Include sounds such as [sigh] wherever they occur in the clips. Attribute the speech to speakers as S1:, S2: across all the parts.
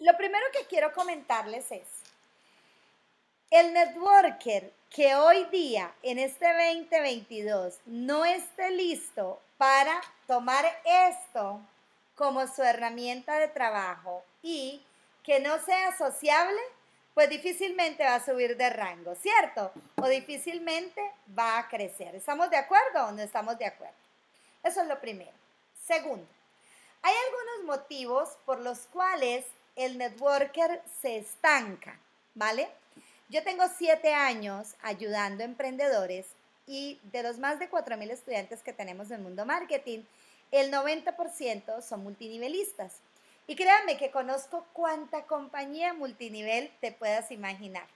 S1: Lo primero que quiero comentarles es, el networker que hoy día, en este 2022, no esté listo para tomar esto como su herramienta de trabajo y que no sea sociable, pues difícilmente va a subir de rango, ¿cierto? O difícilmente va a crecer. ¿Estamos de acuerdo o no estamos de acuerdo? Eso es lo primero. Segundo, hay algunos motivos por los cuales el networker se estanca, ¿vale? Yo tengo siete años ayudando a emprendedores y de los más de 4.000 estudiantes que tenemos en Mundo Marketing, el 90% son multinivelistas. Y créanme que conozco cuánta compañía multinivel te puedas imaginar.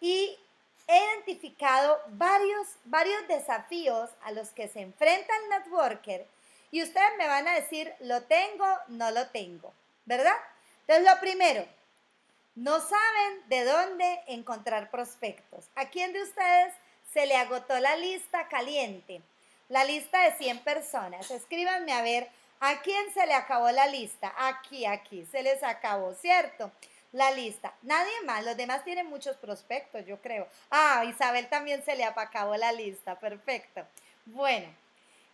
S1: Y he identificado varios, varios desafíos a los que se enfrenta el networker y ustedes me van a decir, lo tengo, no lo tengo, ¿verdad? Entonces, lo primero, no saben de dónde encontrar prospectos. ¿A quién de ustedes se le agotó la lista caliente? La lista de 100 personas. Escríbanme a ver ¿A quién se le acabó la lista? Aquí, aquí, se les acabó, ¿cierto? La lista. Nadie más, los demás tienen muchos prospectos, yo creo. Ah, Isabel también se le acabó la lista, perfecto. Bueno,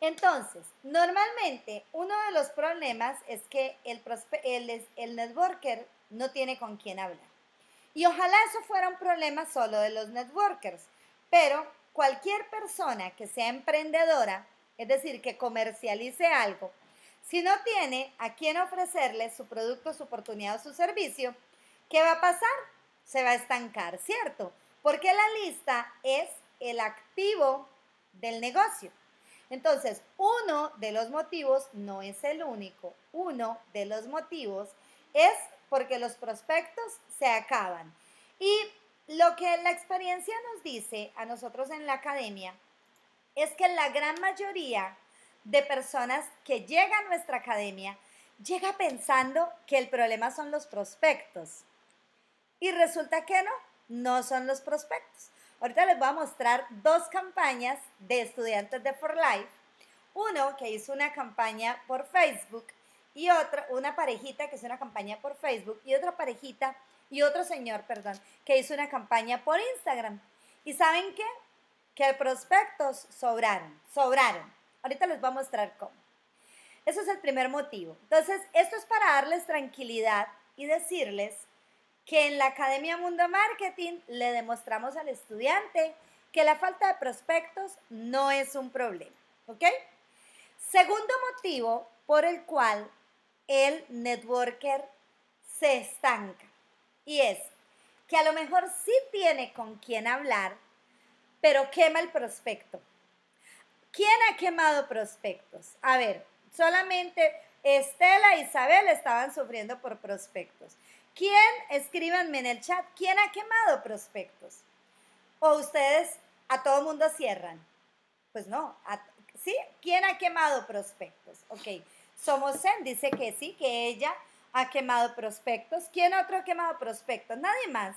S1: entonces, normalmente uno de los problemas es que el, networker no tiene con quién hablar. Y ojalá eso fuera un problema solo de los networkers, pero cualquier persona que sea emprendedora, es decir, que comercialice algo, si no tiene a quién ofrecerle su producto, su oportunidad o su servicio, ¿qué va a pasar? Se va a estancar, ¿cierto? Porque la lista es el activo del negocio. Entonces, uno de los motivos, no es el único, uno de los motivos es porque los prospectos se acaban. Y lo que la experiencia nos dice a nosotros en la academia es que la gran mayoría de personas que llegan a nuestra academia llega pensando que el problema son los prospectos. Y resulta que no, no son los prospectos. Ahorita les voy a mostrar dos campañas de estudiantes de For Life. Uno que hizo una campaña por Facebook y otra, una parejita que hizo una campaña por Facebook y otra parejita y otro señor, perdón, que hizo una campaña por Instagram. ¿Y saben qué? Que prospectos sobraron, sobraron. Ahorita les voy a mostrar cómo. Eso es el primer motivo. Entonces, esto es para darles tranquilidad y decirles que en la Academia Mundo Marketing le demostramos al estudiante que la falta de prospectos no es un problema. ¿Ok? Segundo motivo por el cual el networker se estanca y es que a lo mejor sí tiene con quién hablar, pero quema el prospecto. ¿Quién ha quemado prospectos? A ver, solamente Estela e Isabel estaban sufriendo por prospectos. ¿Quién? Escríbanme en el chat. ¿Quién ha quemado prospectos? ¿O ustedes a todo mundo cierran? Pues no. ¿Sí? ¿Quién ha quemado prospectos? Ok. Somos Zen dice que sí, que ella ha quemado prospectos. ¿Quién otro ha quemado prospectos? Nadie más.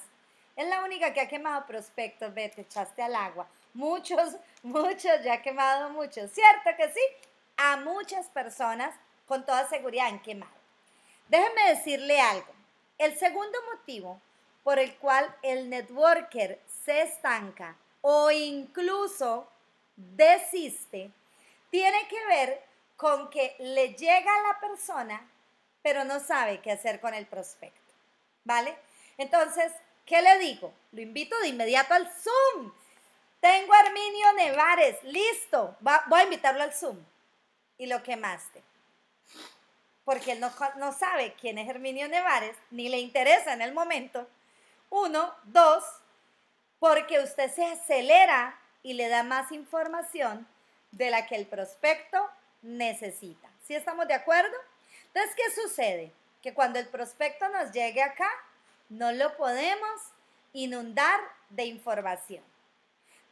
S1: Es la única que ha quemado prospectos. Vete, echaste al agua. Muchos, [laughs] muchos, ya ha quemado muchos. ¿Cierto que sí? A muchas personas con toda seguridad han quemado. Déjenme decirle algo. El segundo motivo por el cual el networker se estanca o incluso desiste tiene que ver con que le llega a la persona, pero no sabe qué hacer con el prospecto. ¿Vale? Entonces, ¿qué le digo? Lo invito de inmediato al Zoom. Tengo a Herminio Nevares, listo. voy a invitarlo al Zoom. Y lo quemaste. Porque él no, no sabe quién es Herminio Nevares, ni le interesa en el momento. Uno, dos, porque usted se acelera y le da más información de la que el prospecto necesita. ¿Sí estamos de acuerdo? Entonces, ¿qué sucede? Que cuando el prospecto nos llegue acá, no lo podemos inundar de información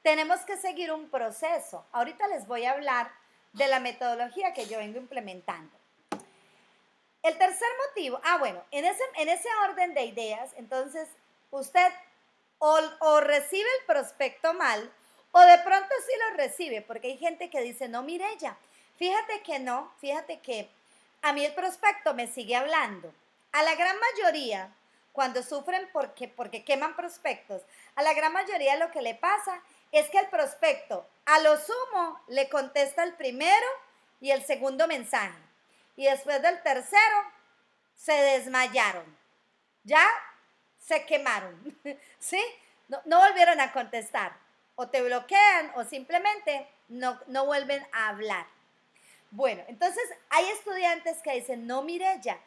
S1: tenemos que seguir un proceso. Ahorita les voy a hablar de la metodología que yo vengo implementando. El tercer motivo, ah, bueno, en ese, en ese orden de ideas, entonces usted o, recibe el prospecto mal o de pronto sí lo recibe, porque hay gente que dice, no, mire ya, fíjate que no, fíjate que a mí el prospecto me sigue hablando. a la gran mayoría, cuando sufren porque, porque queman prospectos, a la gran mayoría lo que le pasa es que el prospecto a lo sumo le contesta el primero y el segundo mensaje. Y después del tercero se desmayaron. Ya se quemaron. [laughs] ¿Sí? No, volvieron a contestar. O te bloquean o simplemente no, no vuelven a hablar. Bueno, entonces hay estudiantes que dicen, no, mire ya,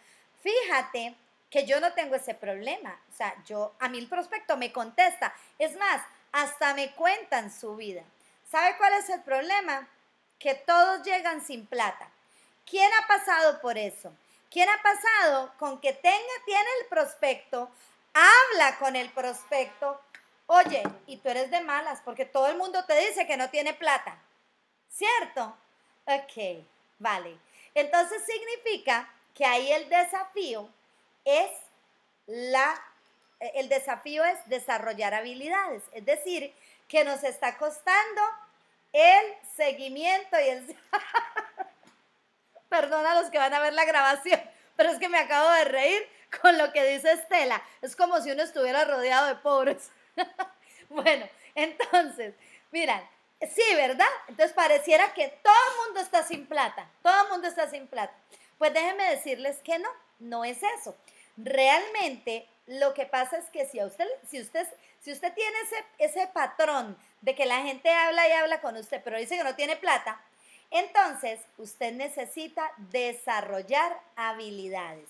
S1: fíjate que yo no tengo ese problema. O sea, yo, a mí el prospecto me contesta. Es más, hasta me cuentan su vida. ¿Sabe cuál es el problema? Que todos llegan sin plata. ¿Quién ha pasado por eso? ¿Quién ha pasado con que tenga, tiene el prospecto, habla con el prospecto, oye, y tú eres de malas porque todo el mundo te dice que no tiene plata, ¿cierto? Ok, vale. Entonces significa que ahí el desafío es la, el desafío es desarrollar habilidades, es decir, que nos está costando el seguimiento y el... [laughs] [laughs] Perdona a los que van a ver la grabación, [laughs] pero es que me acabo de reír con lo que dice Estela. Es como si uno estuviera rodeado de pobres. [laughs] bueno, entonces, miran, sí, ¿verdad? Entonces pareciera que todo el mundo está sin plata, todo el mundo está sin plata. Pues déjenme decirles que no, no es eso. Realmente lo que pasa es que si usted, si usted, si usted tiene ese, ese patrón de que la gente habla y habla con usted, pero dice que no tiene plata, entonces usted necesita desarrollar habilidades.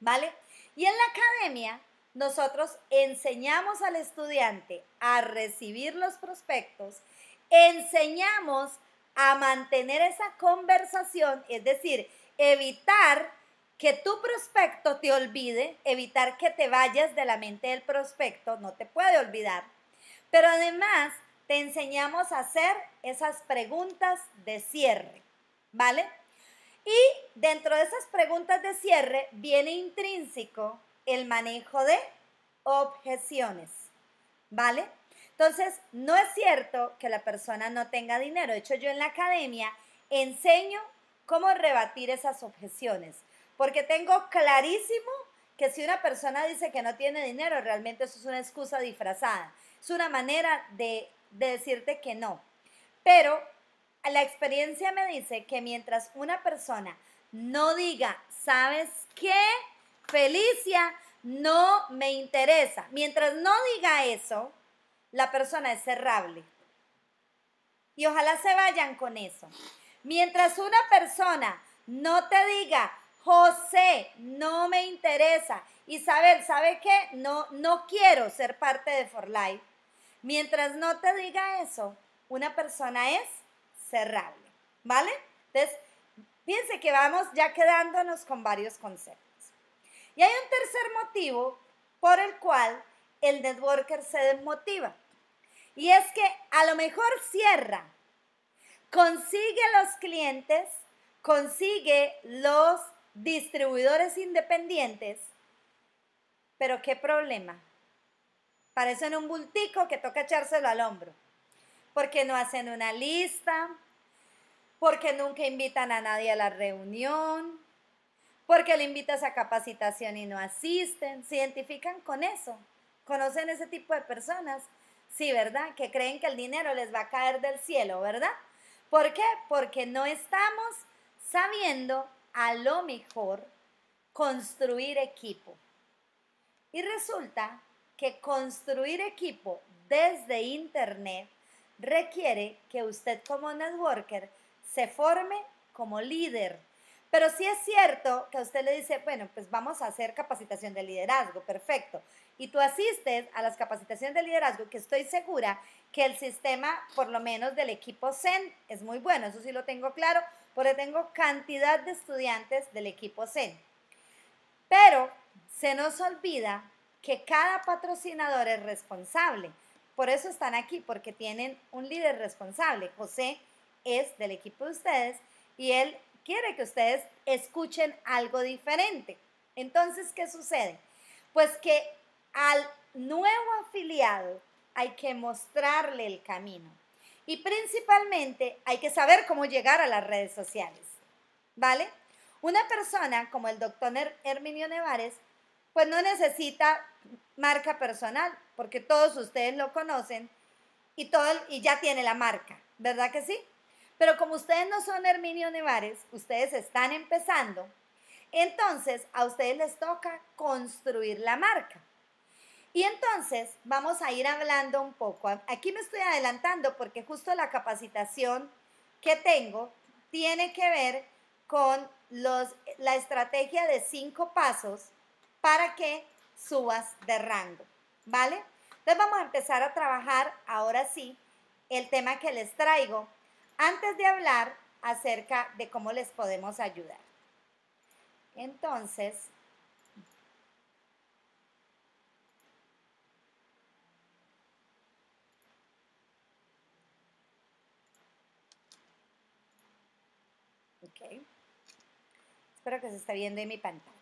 S1: ¿Vale? Y en la academia nosotros enseñamos al estudiante a recibir los prospectos, enseñamos a mantener esa conversación, es decir, evitar que tu prospecto te olvide, evitar que te vayas de la mente del prospecto, no te puede olvidar. Pero además te enseñamos a hacer esas preguntas de cierre, ¿vale? Y dentro de esas preguntas de cierre viene intrínseco el manejo de objeciones, ¿vale? Entonces, no es cierto que la persona no tenga dinero. De hecho, yo en la academia enseño cómo rebatir esas objeciones. Porque tengo clarísimo que si una persona dice que no tiene dinero, realmente eso es una excusa disfrazada. Es una manera de, decirte que no. Pero la experiencia me dice que mientras una persona no diga, ¿sabes qué? Felicia, no me interesa. Mientras no diga eso, la persona es cerrable. Y ojalá se vayan con eso. Mientras una persona no te diga, José, no me interesa. Isabel, ¿sabe qué? No, no quiero ser parte de For Life. Mientras no te diga eso, una persona es cerrable, ¿vale? Entonces, fíjense que vamos ya quedándonos con varios conceptos. Y hay un tercer motivo por el cual el networker se desmotiva. Y es que a lo mejor cierra, consigue los clientes, consigue los distribuidores independientes, pero ¿qué problema? Parecen un bultico que toca echárselo al hombro, porque no hacen una lista, porque nunca invitan a nadie a la reunión, porque le invitas a capacitación y no asisten, se identifican con eso, conocen ese tipo de personas, sí, ¿verdad? Que creen que el dinero les va a caer del cielo, ¿verdad? ¿Por qué? Porque no estamos sabiendo a lo mejor construir equipo. Y resulta que construir equipo desde Internet requiere que usted como networker se forme como líder. Pero sí es cierto que a usted le dice, bueno, pues vamos a hacer capacitación de liderazgo, perfecto. Y tú asistes a las capacitaciones de liderazgo, que estoy segura que el sistema, por lo menos del equipo CEN, es muy bueno, eso sí lo tengo claro, porque tengo cantidad de estudiantes del equipo CEN. Pero se nos olvida que cada patrocinador es responsable. Por eso están aquí, porque tienen un líder responsable. José es del equipo de ustedes y él quiere que ustedes escuchen algo diferente. Entonces, ¿qué sucede? Pues que al nuevo afiliado hay que mostrarle el camino. Y principalmente hay que saber cómo llegar a las redes sociales, ¿vale? Una persona como el doctor Herminio Nevares, pues no necesita marca personal, porque todos ustedes lo conocen y, todo, y ya tiene la marca, ¿verdad que sí? Pero como ustedes no son Herminio Nevares, ustedes están empezando, entonces a ustedes les toca construir la marca. Y entonces vamos a ir hablando un poco. Aquí me estoy adelantando porque justo la capacitación que tengo tiene que ver con los, la estrategia de cinco pasos para que subas de rango, ¿vale? Entonces vamos a empezar a trabajar ahora sí el tema que les traigo antes de hablar acerca de cómo les podemos ayudar. Entonces, ok. Espero que se esté viendo en mi pantalla.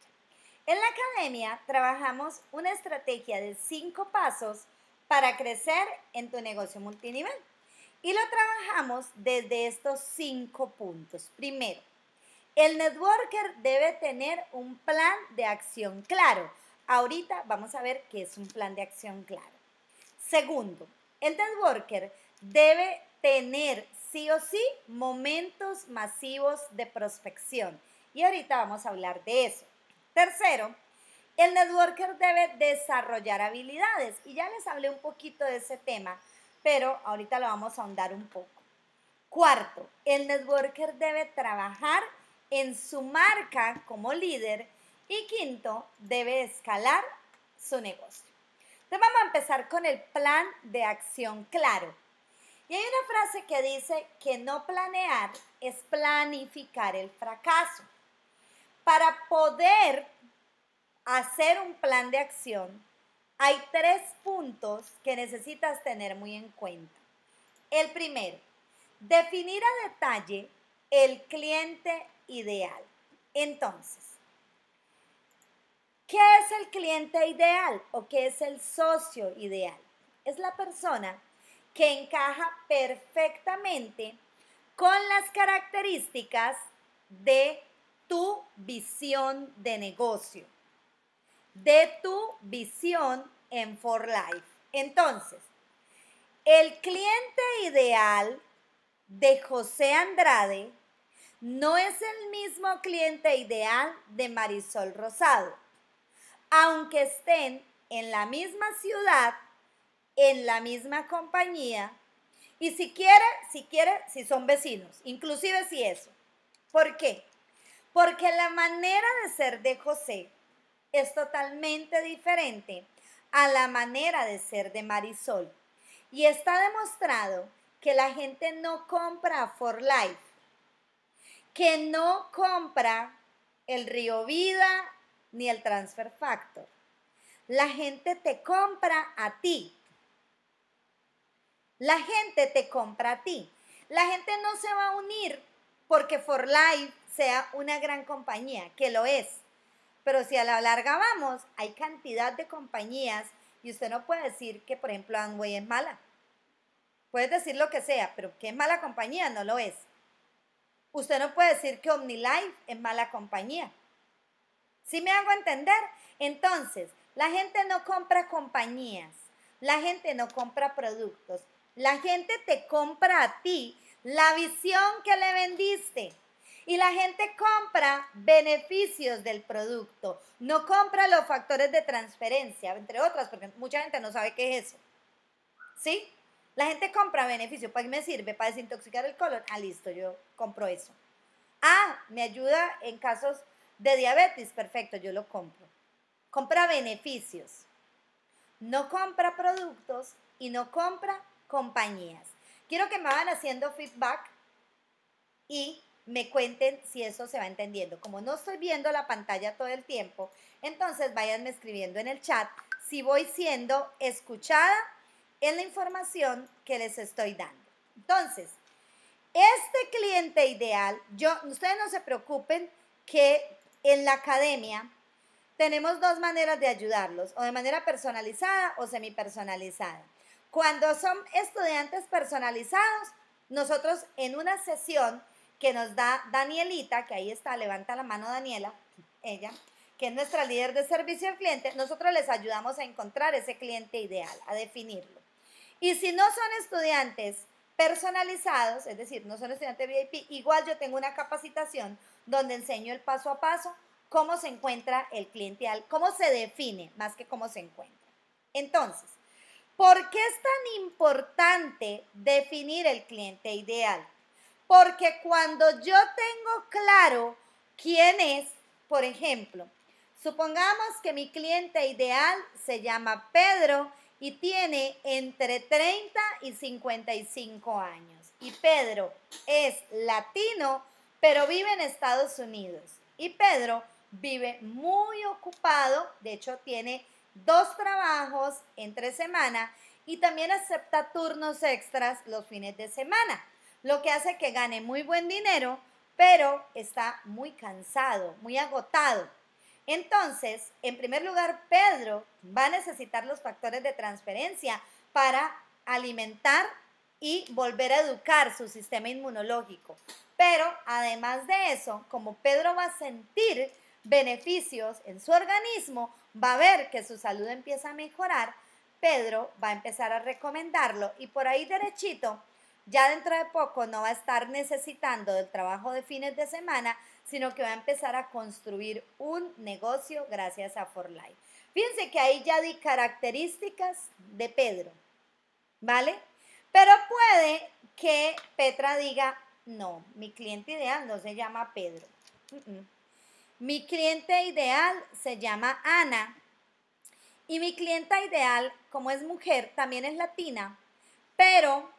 S1: En la academia trabajamos una estrategia de cinco pasos para crecer en tu negocio multinivel. Y lo trabajamos desde estos cinco puntos. Primero, el networker debe tener un plan de acción claro. Ahorita vamos a ver qué es un plan de acción claro. Segundo, el networker debe tener sí o sí momentos masivos de prospección. Y ahorita vamos a hablar de eso. Tercero, el networker debe desarrollar habilidades. Y ya les hablé un poquito de ese tema, pero ahorita lo vamos a ahondar un poco. Cuarto, el networker debe trabajar en su marca como líder. Y quinto, debe escalar su negocio. Entonces vamos a empezar con el plan de acción claro. Y hay una frase que dice que no planear es planificar el fracaso. Para poder hacer un plan de acción, hay tres puntos que necesitas tener muy en cuenta. El primero, definir a detalle el cliente ideal. Entonces, ¿qué es el cliente ideal o qué es el socio ideal? Es la persona que encaja perfectamente con las características de tu visión de negocio, de tu visión en For Life. Entonces, el cliente ideal de José Andrade no es el mismo cliente ideal de Marisol Rosado, aunque estén en la misma ciudad, en la misma compañía, y si quiere, si quiere, si son vecinos, inclusive si eso. ¿Por qué? Porque la manera de ser de José es totalmente diferente a la manera de ser de Marisol. Y está demostrado que la gente no compra For Life, que no compra el Río Vida ni el Transfer Factor. La gente te compra a ti. La gente te compra a ti. La gente no se va a unir porque For Life sea una gran compañía, que lo es. Pero si a la larga vamos, hay cantidad de compañías y usted no puede decir que, por ejemplo, Amway es mala. Puedes decir lo que sea, pero que es mala compañía, no lo es. Usted no puede decir que OmniLife es mala compañía. ¿Sí me hago entender? Entonces, la gente no compra compañías, la gente no compra productos, la gente te compra a ti la visión que le vendiste. Y la gente compra beneficios del producto, no compra los factores de transferencia, entre otras, porque mucha gente no sabe qué es eso. ¿Sí? La gente compra beneficios. ¿Para qué me sirve? Para desintoxicar el colon. Ah, listo, yo compro eso. Ah, me ayuda en casos de diabetes. Perfecto, yo lo compro. Compra beneficios. No compra productos y no compra compañías. Quiero que me vayan haciendo feedback y me cuenten si eso se va entendiendo. Como no estoy viendo la pantalla todo el tiempo, entonces váyanme escribiendo en el chat si voy siendo escuchada en la información que les estoy dando. Entonces, este cliente ideal, yo, ustedes no se preocupen que en la academia tenemos dos maneras de ayudarlos, o de manera personalizada o semipersonalizada. Cuando son estudiantes personalizados, nosotros en una sesión que nos da Danielita, que ahí está, levanta la mano Daniela, ella, que es nuestra líder de servicio al cliente, nosotros les ayudamos a encontrar ese cliente ideal, a definirlo. Y si no son estudiantes personalizados, es decir, no son estudiantes VIP, igual yo tengo una capacitación donde enseño el paso a paso cómo se encuentra el cliente ideal, cómo se define más que cómo se encuentra. Entonces, ¿por qué es tan importante definir el cliente ideal? Porque cuando yo tengo claro quién es, por ejemplo, supongamos que mi cliente ideal se llama Pedro y tiene entre 30 y 55 años. Y Pedro es latino, pero vive en Estados Unidos. Y Pedro vive muy ocupado, de hecho tiene dos trabajos entre semana y también acepta turnos extras los fines de semana, lo que hace que gane muy buen dinero, pero está muy cansado, muy agotado. Entonces, en primer lugar, Pedro va a necesitar los factores de transferencia para alimentar y volver a educar su sistema inmunológico. Pero además de eso, como Pedro va a sentir beneficios en su organismo, va a ver que su salud empieza a mejorar, Pedro va a empezar a recomendarlo y por ahí derechito, ya dentro de poco no va a estar necesitando del trabajo de fines de semana, sino que va a empezar a construir un negocio gracias a For Life. Fíjense que ahí ya di características de Pedro, ¿vale? Pero puede que Petra diga, no, mi cliente ideal no se llama Pedro. Mi cliente ideal se llama Ana. Y mi clienta ideal, como es mujer, también es latina, pero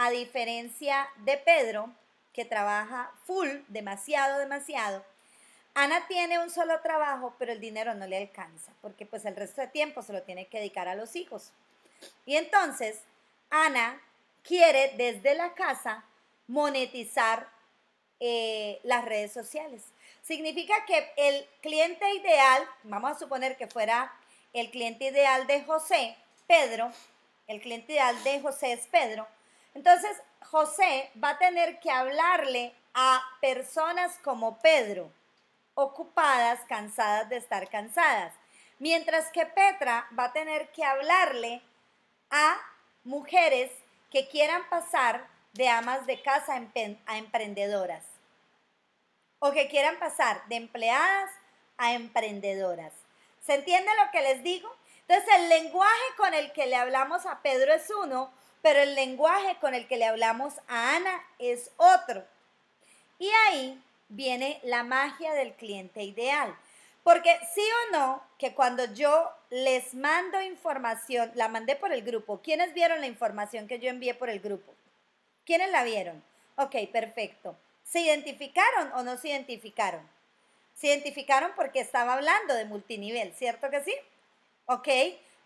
S1: a diferencia de Pedro, que trabaja full, demasiado, demasiado, Ana tiene un solo trabajo, pero el dinero no le alcanza, porque pues el resto de tiempo se lo tiene que dedicar a los hijos. Y entonces, Ana quiere desde la casa monetizar eh, las redes sociales. Significa que el cliente ideal, vamos a suponer que fuera el cliente ideal de José, Pedro, el cliente ideal de José es Pedro. Entonces, José va a tener que hablarle a personas como Pedro, ocupadas, cansadas de estar cansadas. Mientras que Petra va a tener que hablarle a mujeres que quieran pasar de amas de casa a emprendedoras o que quieran pasar de empleadas a emprendedoras. ¿Se entiende lo que les digo? Entonces el lenguaje con el que le hablamos a Pedro es uno, pero el lenguaje con el que le hablamos a Ana es otro. Y ahí viene la magia del cliente ideal. Porque sí o no, que cuando yo les mando información, la mandé por el grupo. ¿Quiénes vieron la información que yo envié por el grupo? ¿Quiénes la vieron? Ok, perfecto. ¿Se identificaron o no se identificaron? Se identificaron porque estaba hablando de multinivel, ¿cierto que sí? Ok,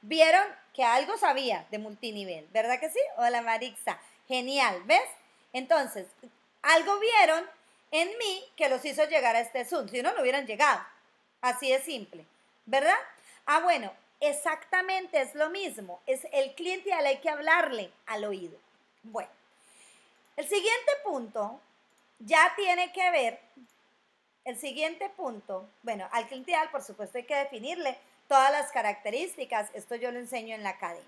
S1: vieron que algo sabía de multinivel, ¿verdad que sí? Hola Marixa, genial, ¿ves? Entonces, algo vieron en mí que los hizo llegar a este Zoom, si no, no hubieran llegado. Así de simple, ¿verdad? Ah, bueno, exactamente es lo mismo. Es el cliente al hay que hablarle al oído. Bueno, el siguiente punto ya tiene que ver, el siguiente punto, bueno, al cliente ideal, por supuesto, hay que definirle todas las características. Esto yo lo enseño en la academia.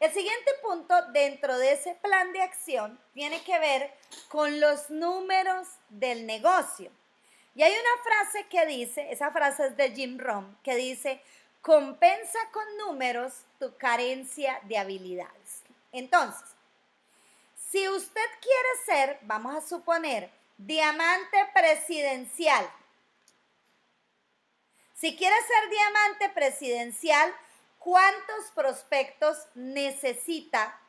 S1: El siguiente punto dentro de ese plan de acción tiene que ver con los números del negocio. Y hay una frase que dice, esa frase es de Jim Rohn, que dice, compensa con números tu carencia de habilidades. Entonces, si usted quiere ser, vamos a suponer, diamante presidencial, si quiere ser diamante presidencial, ¿cuántos prospectos necesita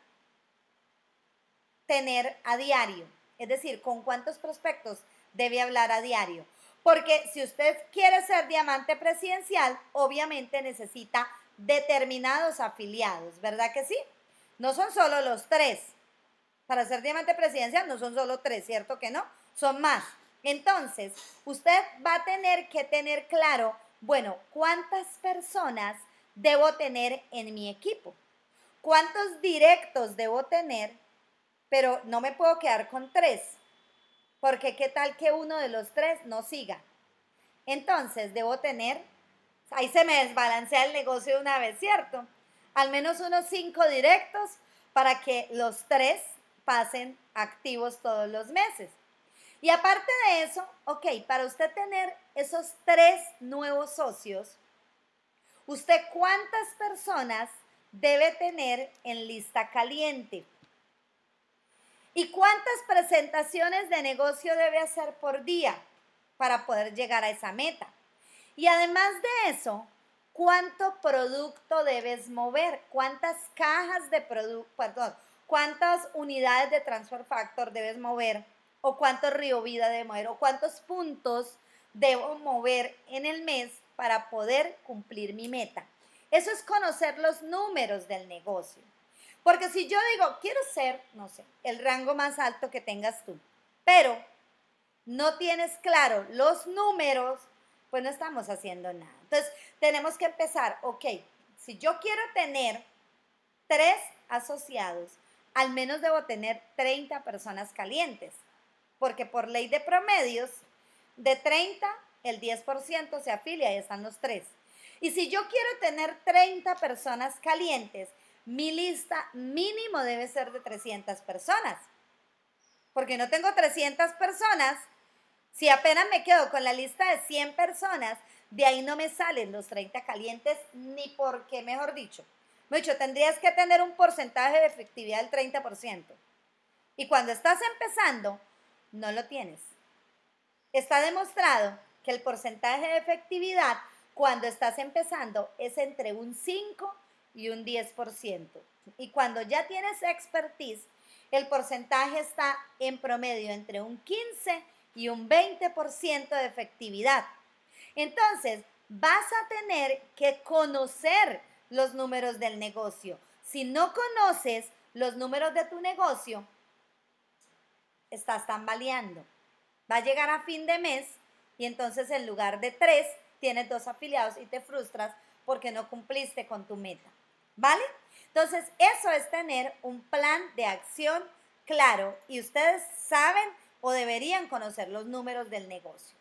S1: tener a diario? Es decir, ¿con cuántos prospectos debe hablar a diario? Porque si usted quiere ser diamante presidencial, obviamente necesita determinados afiliados, ¿verdad que sí? No son solo los tres. Para ser diamante presidencial no son solo tres, ¿cierto que no? Son más. Entonces, usted va a tener que tener claro, bueno, ¿cuántas personas debo tener en mi equipo? ¿Cuántos directos debo tener? Pero no me puedo quedar con tres. Porque qué tal que uno de los tres no siga. Entonces, debo tener, ahí se me desbalancea el negocio de una vez, ¿cierto? Al menos unos cinco directos para que los tres pasen activos todos los meses. Y aparte de eso, ok, para usted tener esos tres nuevos socios, ¿usted cuántas personas debe tener en lista caliente? ¿Y cuántas presentaciones de negocio debe hacer por día para poder llegar a esa meta? Y además de eso, ¿cuánto producto debes mover? ¿Cuántas cajas de producto, perdón, cuántas unidades de transfer factor debes mover? ¿O cuántos río vida debe mover? ¿O cuántos puntos debo mover en el mes para poder cumplir mi meta? Eso es conocer los números del negocio. Porque si yo digo, quiero ser, no sé, el rango más alto que tengas tú, pero no tienes claro los números, pues no estamos haciendo nada. Entonces, tenemos que empezar, ok, si yo quiero tener tres asociados, al menos debo tener 30 personas calientes, porque por ley de promedios, de 30, el 10% se afilia y están los tres. Y si yo quiero tener 30 personas calientes, mi lista mínimo debe ser de 300 personas. Porque no tengo 300 personas, si apenas me quedo con la lista de 100 personas, de ahí no me salen los 30 calientes, ni porque, mejor dicho, dicho, tendrías que tener un porcentaje de efectividad del 30%. Y cuando estás empezando, no lo tienes. Está demostrado que el porcentaje de efectividad cuando estás empezando es entre un 5 y un 10%. Y cuando ya tienes expertise, el porcentaje está en promedio entre un 15 y un 20% de efectividad. Entonces, vas a tener que conocer los números del negocio. Si no conoces los números de tu negocio, estás tambaleando. Va a llegar a fin de mes y entonces en lugar de tres, tienes dos afiliados y te frustras porque no cumpliste con tu meta. ¿Vale? Entonces, eso es tener un plan de acción claro y ustedes saben o deberían conocer los números del negocio.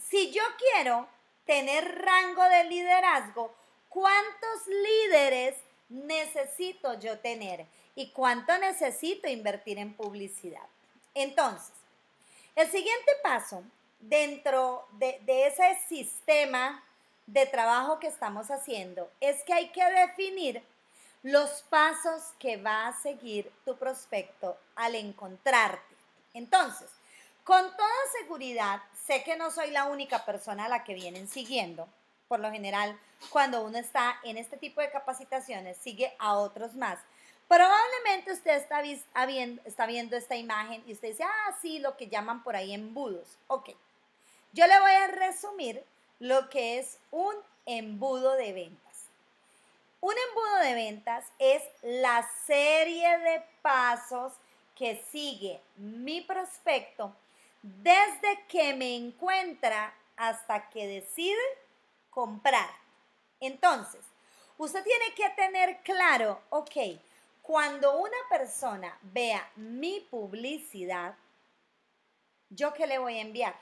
S1: Si yo quiero tener rango de liderazgo, ¿cuántos líderes necesito yo tener? ¿Y cuánto necesito invertir en publicidad? Entonces, el siguiente paso dentro de, ese sistema de trabajo que estamos haciendo es que hay que definir los pasos que va a seguir tu prospecto al encontrarte. Entonces, con toda seguridad, sé que no soy la única persona a la que vienen siguiendo. Por lo general, cuando uno está en este tipo de capacitaciones, sigue a otros más. Probablemente usted está, viendo, está viendo esta imagen y usted dice, ah, sí, lo que llaman por ahí embudos. Ok, yo le voy a resumir lo que es un embudo de ventas. Un embudo de ventas es la serie de pasos que sigue mi prospecto desde que me encuentra hasta que decide comprar. Entonces, usted tiene que tener claro, ok, cuando una persona vea mi publicidad, ¿yo qué le voy a enviar?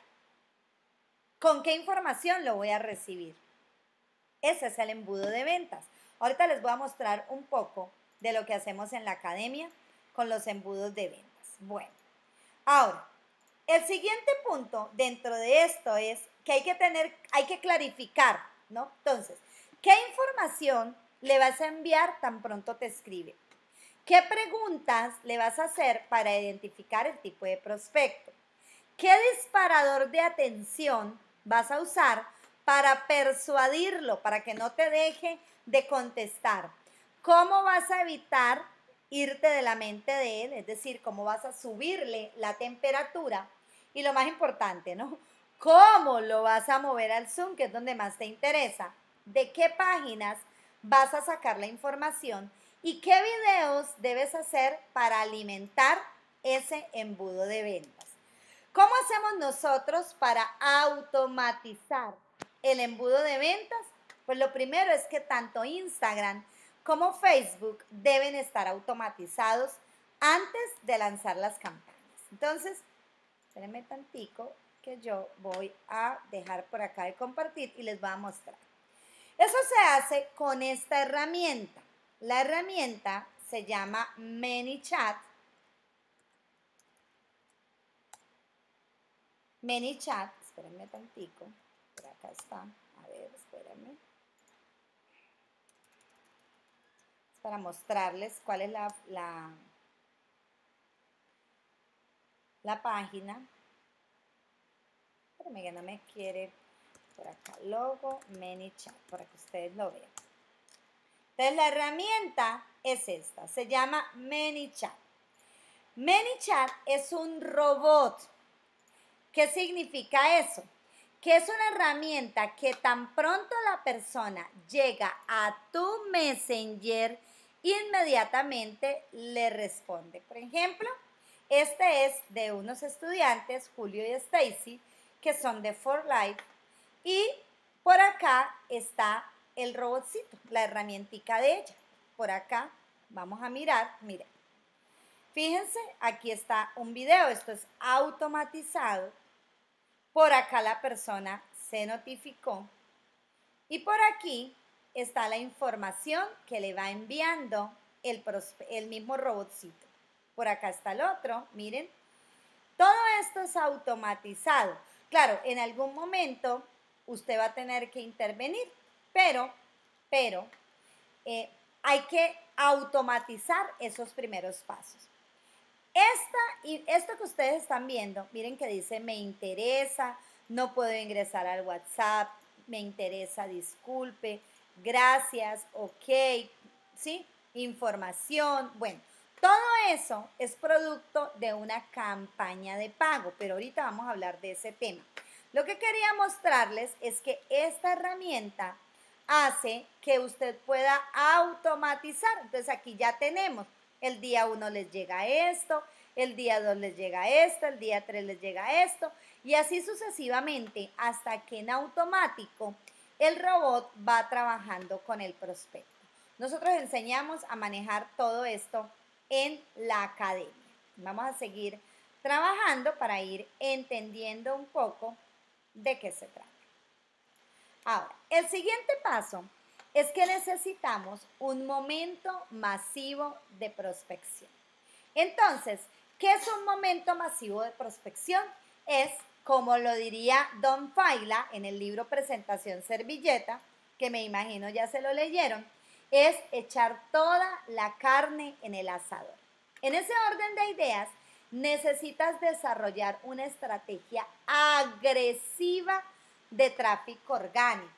S1: ¿Con qué información lo voy a recibir? Ese es el embudo de ventas. Ahorita les voy a mostrar un poco de lo que hacemos en la academia con los embudos de ventas. Bueno, ahora, el siguiente punto dentro de esto es que hay que tener, hay que clarificar, ¿no? Entonces, ¿qué información le vas a enviar tan pronto te escribe? ¿Qué preguntas le vas a hacer para identificar el tipo de prospecto? ¿Qué disparador de atención vas a usar para persuadirlo, para que no te deje de contestar? ¿Cómo vas a evitar irte de la mente de él, es decir, cómo vas a subirle la temperatura y lo más importante, ¿no? ¿Cómo lo vas a mover al Zoom, que es donde más te interesa? ¿De qué páginas vas a sacar la información? ¿Y qué videos debes hacer para alimentar ese embudo de ventas? ¿Cómo hacemos nosotros para automatizar el embudo de ventas? Pues lo primero es que tanto Instagram como Facebook deben estar automatizados antes de lanzar las campañas. Entonces, espérenme tantico que yo voy a dejar por acá de compartir y les voy a mostrar. Eso se hace con esta herramienta. La herramienta se llama ManyChat. ManyChat, espérenme tantico, por acá está, a ver, espérenme. para mostrarles cuál es la, la, la página. Espérenme que no me quiere por acá, logo ManyChat, para que ustedes lo vean. Entonces la herramienta es esta, se llama ManyChat. ManyChat es un robot. ¿Qué significa eso? Que es una herramienta que tan pronto la persona llega a tu Messenger, inmediatamente le responde. Por ejemplo, este es de unos estudiantes, Julio y Stacy, que son de For Life. Y por acá está el robotcito, la herramientica de ella. Por acá vamos a mirar, miren. Fíjense, aquí está un video, esto es automatizado. Por acá la persona se notificó. Y por aquí está la información que le va enviando el, mismo robotcito. Por acá está el otro, miren. Todo esto es automatizado. Claro, en algún momento usted va a tener que intervenir, pero, pero, eh, hay que automatizar esos primeros pasos. Esta, esto que ustedes están viendo, miren que dice me interesa, no puedo ingresar al WhatsApp, me interesa, disculpe, gracias, ok, ¿sí? Información, bueno, todo eso es producto de una campaña de pago, pero ahorita vamos a hablar de ese tema. Lo que quería mostrarles es que esta herramienta hace que usted pueda automatizar. Entonces aquí ya tenemos, el día 1 les llega esto, el día 2 les llega esto, el día 3 les llega esto, y así sucesivamente hasta que en automático el robot va trabajando con el prospecto. Nosotros enseñamos a manejar todo esto en la academia. Vamos a seguir trabajando para ir entendiendo un poco de qué se trata. Ahora, el siguiente paso es que necesitamos un momento masivo de prospección. Entonces, ¿qué es un momento masivo de prospección? Es como lo diría Don Faila en el libro Presentación Servilleta, que me imagino ya se lo leyeron, es echar toda la carne en el asador. En ese orden de ideas, necesitas desarrollar una estrategia agresiva de tráfico orgánico.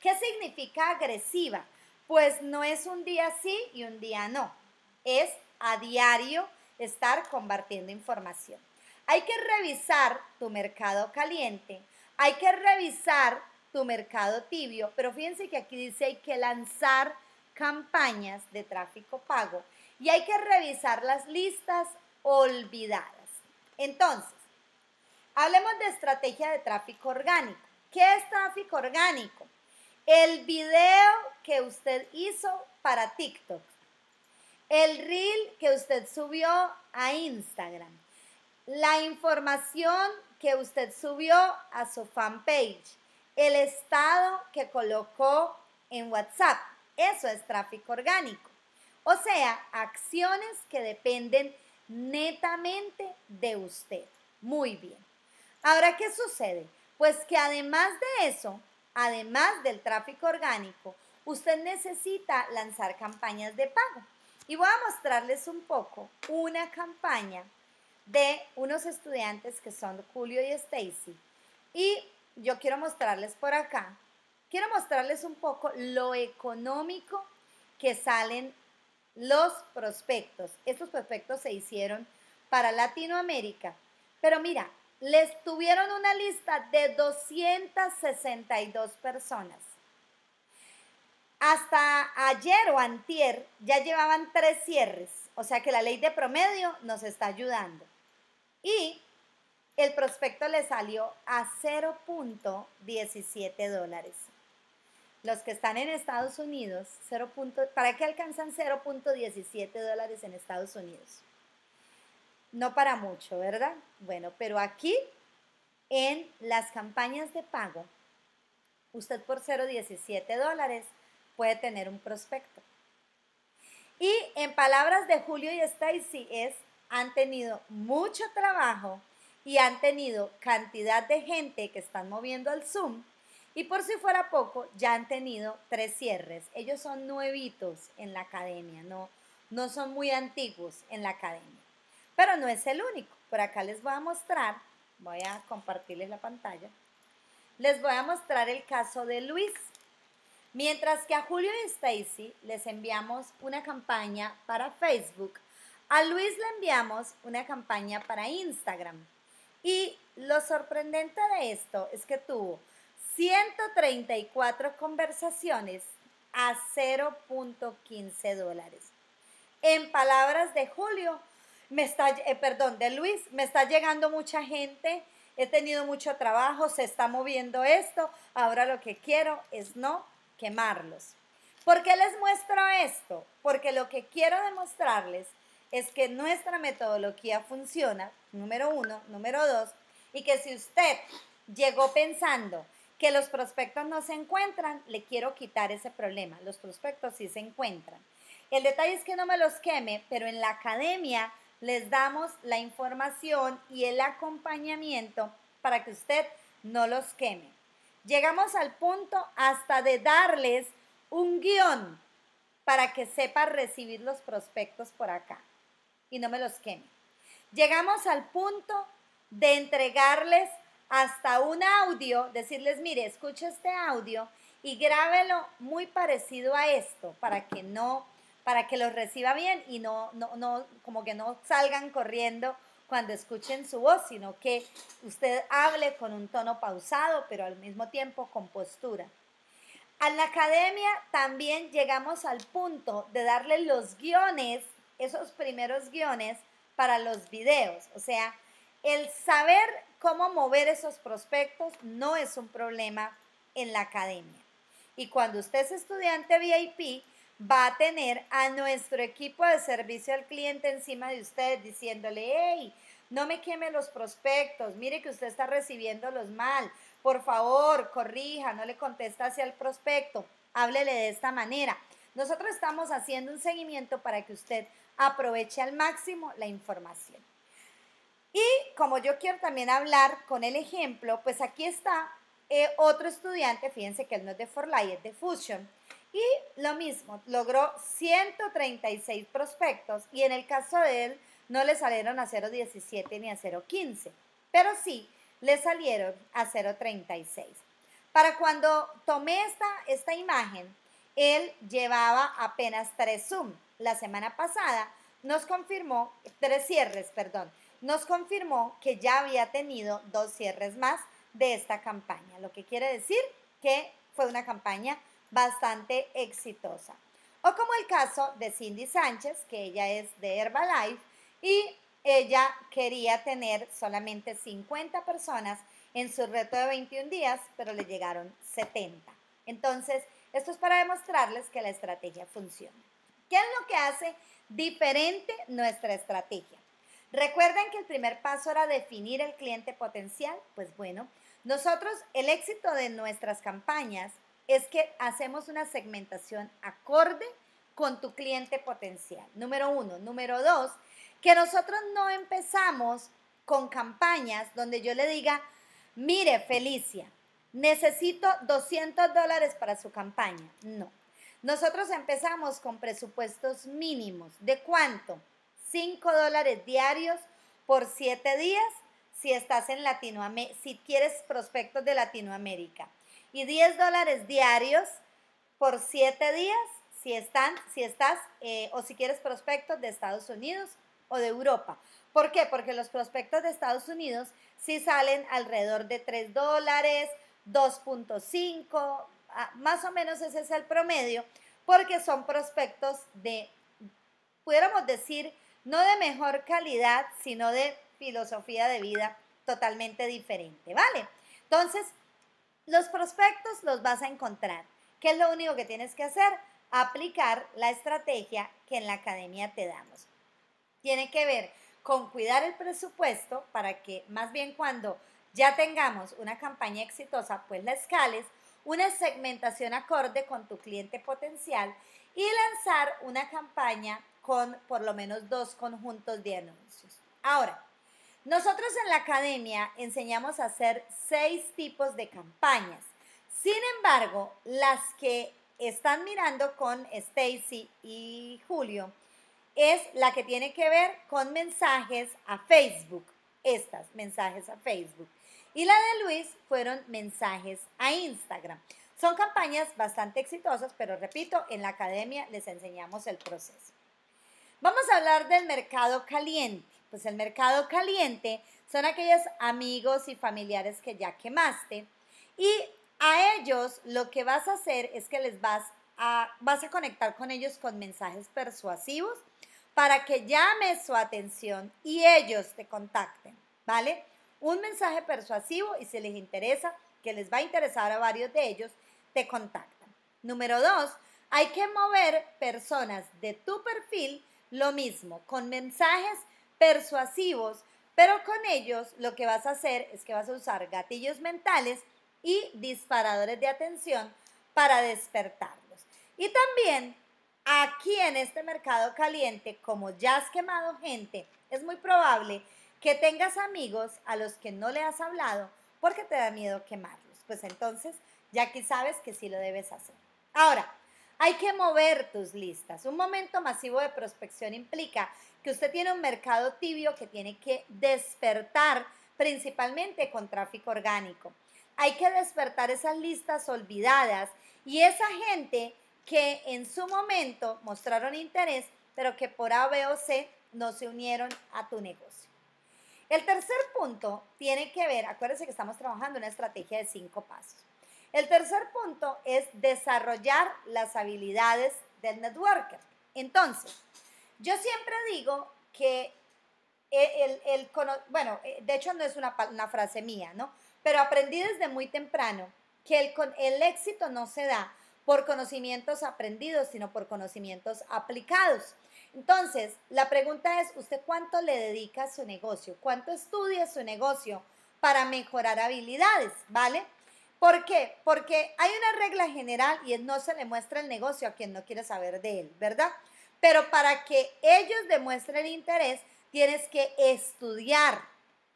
S1: ¿Qué significa agresiva? Pues no es un día sí y un día no. Es a diario estar compartiendo información. Hay que revisar tu mercado caliente, hay que revisar tu mercado tibio, pero fíjense que aquí dice hay que lanzar campañas de tráfico pago y hay que revisar las listas olvidadas. Entonces, hablemos de estrategia de tráfico orgánico. ¿Qué es tráfico orgánico? El video que usted hizo para TikTok, el reel que usted subió a Instagram, la información que usted subió a su fanpage, el estado que colocó en WhatsApp. Eso es tráfico orgánico. O sea, acciones que dependen netamente de usted. Muy bien. Ahora, ¿qué sucede? Pues que además de eso, además del tráfico orgánico, usted necesita lanzar campañas de pago. Y voy a mostrarles un poco una campaña de unos estudiantes que son Julio y Stacy. Y yo quiero mostrarles por acá, quiero mostrarles un poco lo económico que salen los prospectos. Estos prospectos se hicieron para Latinoamérica. Pero mira, les tuvieron una lista de 262 personas. Hasta ayer o antier ya llevaban tres cierres. O sea que la ley de promedio nos está ayudando y el prospecto le salió a 0.17 dólares. Los que están en Estados Unidos, 0. ¿para qué alcanzan 0.17 dólares en Estados Unidos? No para mucho, ¿verdad? Bueno, pero aquí en las campañas de pago, usted por 0,17 dólares puede tener un prospecto. Y en palabras de Julio y Stacy es, han tenido mucho trabajo y han tenido cantidad de gente que están moviendo al Zoom. Y por si fuera poco, ya han tenido tres cierres. Ellos son nuevitos en la academia, no, no son muy antiguos en la academia. Pero no es el único. Por acá les voy a mostrar, voy a compartirles la pantalla. Les voy a mostrar el caso de Luis. Mientras que a Julio y Stacy les enviamos una campaña para Facebook, a Luis le enviamos una campaña para Instagram. Y lo sorprendente de esto es que tuvo 134 conversaciones a 0.15 dólares. En palabras de Julio, me está, eh, perdón, de Luis, me está llegando mucha gente, he tenido mucho trabajo, se está moviendo esto, ahora lo que quiero es no quemarlos. ¿Por qué les muestro esto? Porque lo que quiero demostrarles es que nuestra metodología funciona, número uno, número dos, y que si usted llegó pensando que los prospectos no se encuentran, le quiero quitar ese problema. Los prospectos sí se encuentran. El detalle es que no me los queme, pero en la academia les damos la información y el acompañamiento para que usted no los queme. Llegamos al punto hasta de darles un guion para que sepa recibir los prospectos por acá y no me los queme. Llegamos al punto de entregarles hasta un audio, decirles, mire, escuche este audio y grábelo muy parecido a esto para que no, para que los reciba bien y no, no, no, como que no salgan corriendo cuando escuchen su voz, sino que usted hable con un tono pausado, pero al mismo tiempo con postura. En la academia también llegamos al punto de darle los guiones esos primeros guiones para los videos. O sea, el saber cómo mover esos prospectos no es un problema en la academia. Y cuando usted es estudiante VIP, va a tener a nuestro equipo de servicio al cliente encima de usted diciéndole, hey, no me queme los prospectos, mire que usted está recibiéndolos mal, por favor, corrija, no le contesta hacia el prospecto, háblele de esta manera. Nosotros estamos haciendo un seguimiento para que usted aproveche al máximo la información. Y como yo quiero también hablar con el ejemplo, pues aquí está eh, otro estudiante, fíjense que él no es de Forlay, es de Fusion, y lo mismo, logró 136 prospectos y en el caso de él no le salieron a 0.17 ni a 0.15, pero sí le salieron a 0.36. Para cuando tomé esta, esta imagen, él llevaba apenas tres Zoom la semana pasada nos confirmó, tres cierres, perdón, nos confirmó que ya había tenido dos cierres más de esta campaña, lo que quiere decir que fue una campaña bastante exitosa. O como el caso de Cindy Sánchez, que ella es de Herbalife y ella quería tener solamente 50 personas en su reto de 21 días, pero le llegaron 70. Entonces, esto es para demostrarles que la estrategia funciona. ¿Qué es lo que hace diferente nuestra estrategia? Recuerden que el primer paso era definir el cliente potencial. Pues bueno, nosotros el éxito de nuestras campañas es que hacemos una segmentación acorde con tu cliente potencial. Número uno. Número dos, que nosotros no empezamos con campañas donde yo le diga, mire Felicia, necesito 200 dólares para su campaña. No. Nosotros empezamos con presupuestos mínimos. ¿De cuánto? 5 dólares diarios por 7 días si estás en Latinoamérica, si quieres prospectos de Latinoamérica. Y 10 dólares diarios por 7 días si, están, si estás eh, o si quieres prospectos de Estados Unidos o de Europa. ¿Por qué? Porque los prospectos de Estados Unidos sí salen alrededor de 3 dólares, 2.5, Ah, más o menos ese es el promedio, porque son prospectos de, pudiéramos decir, no de mejor calidad, sino de filosofía de vida totalmente diferente, ¿vale? Entonces, los prospectos los vas a encontrar. ¿Qué es lo único que tienes que hacer? Aplicar la estrategia que en la academia te damos. Tiene que ver con cuidar el presupuesto para que más bien cuando ya tengamos una campaña exitosa, pues la escales, una segmentación acorde con tu cliente potencial y lanzar una campaña con por lo menos dos conjuntos de anuncios. Ahora, nosotros en la academia enseñamos a hacer seis tipos de campañas. Sin embargo, las que están mirando con Stacy y Julio es la que tiene que ver con mensajes a Facebook. Estas, mensajes a Facebook. Y la de Luis fueron mensajes a Instagram. Son campañas bastante exitosas, pero repito, en la academia les enseñamos el proceso. Vamos a hablar del mercado caliente. Pues el mercado caliente son aquellos amigos y familiares que ya quemaste y a ellos lo que vas a hacer es que les vas a, vas a conectar con ellos con mensajes persuasivos para que llames su atención y ellos te contacten, ¿vale? Un mensaje persuasivo y si les interesa, que les va a interesar a varios de ellos, te contactan. Número dos, hay que mover personas de tu perfil lo mismo, con mensajes persuasivos, pero con ellos lo que vas a hacer es que vas a usar gatillos mentales y disparadores de atención para despertarlos. Y también aquí en este mercado caliente, como ya has quemado gente, es muy probable que tengas amigos a los que no le has hablado porque te da miedo quemarlos. Pues entonces ya aquí sabes que sí lo debes hacer. Ahora, hay que mover tus listas. Un momento masivo de prospección implica que usted tiene un mercado tibio que tiene que despertar principalmente con tráfico orgánico. Hay que despertar esas listas olvidadas y esa gente que en su momento mostraron interés, pero que por A, B o C no se unieron a tu negocio. El tercer punto tiene que ver, acuérdense que estamos trabajando una estrategia de cinco pasos. El tercer punto es desarrollar las habilidades del networker. Entonces, yo siempre digo que el, el, bueno, eh, de hecho no es una, una, frase mía, ¿no? Pero aprendí desde muy temprano que el, el éxito no se da por conocimientos aprendidos, sino por conocimientos aplicados. Entonces, la pregunta es, ¿usted cuánto le dedica a su negocio? ¿Cuánto estudia su negocio para mejorar habilidades? ¿Vale? ¿Por qué? Porque hay una regla general y no se le muestra el negocio a quien no quiere saber de él, ¿verdad? Pero para que ellos demuestren interés, tienes que estudiar,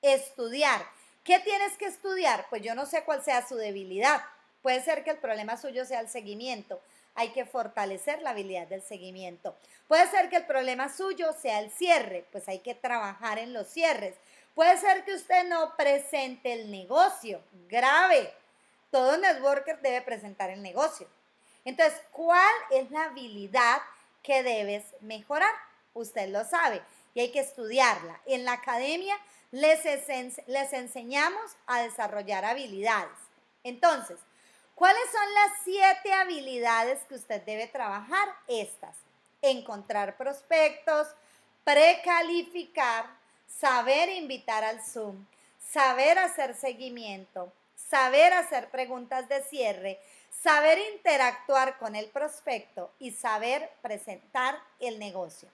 S1: estudiar. ¿Qué tienes que estudiar? Pues yo no sé cuál sea su debilidad. Puede ser que el problema suyo sea el seguimiento. Hay que fortalecer la habilidad del seguimiento. Puede ser que el problema suyo sea el cierre. Pues hay que trabajar en los cierres. Puede ser que usted no presente el negocio. Grave todo networker debe presentar el negocio. Entonces, ¿cuál es la habilidad que debes mejorar? Usted lo sabe y hay que estudiarla. En la academia les, les enseñamos a desarrollar habilidades. Entonces, ¿cuáles son las siete habilidades que usted debe trabajar? Estas. Encontrar prospectos, precalificar, saber invitar al Zoom, saber hacer seguimiento, saber hacer preguntas de cierre, saber interactuar con el prospecto y saber presentar el negocio.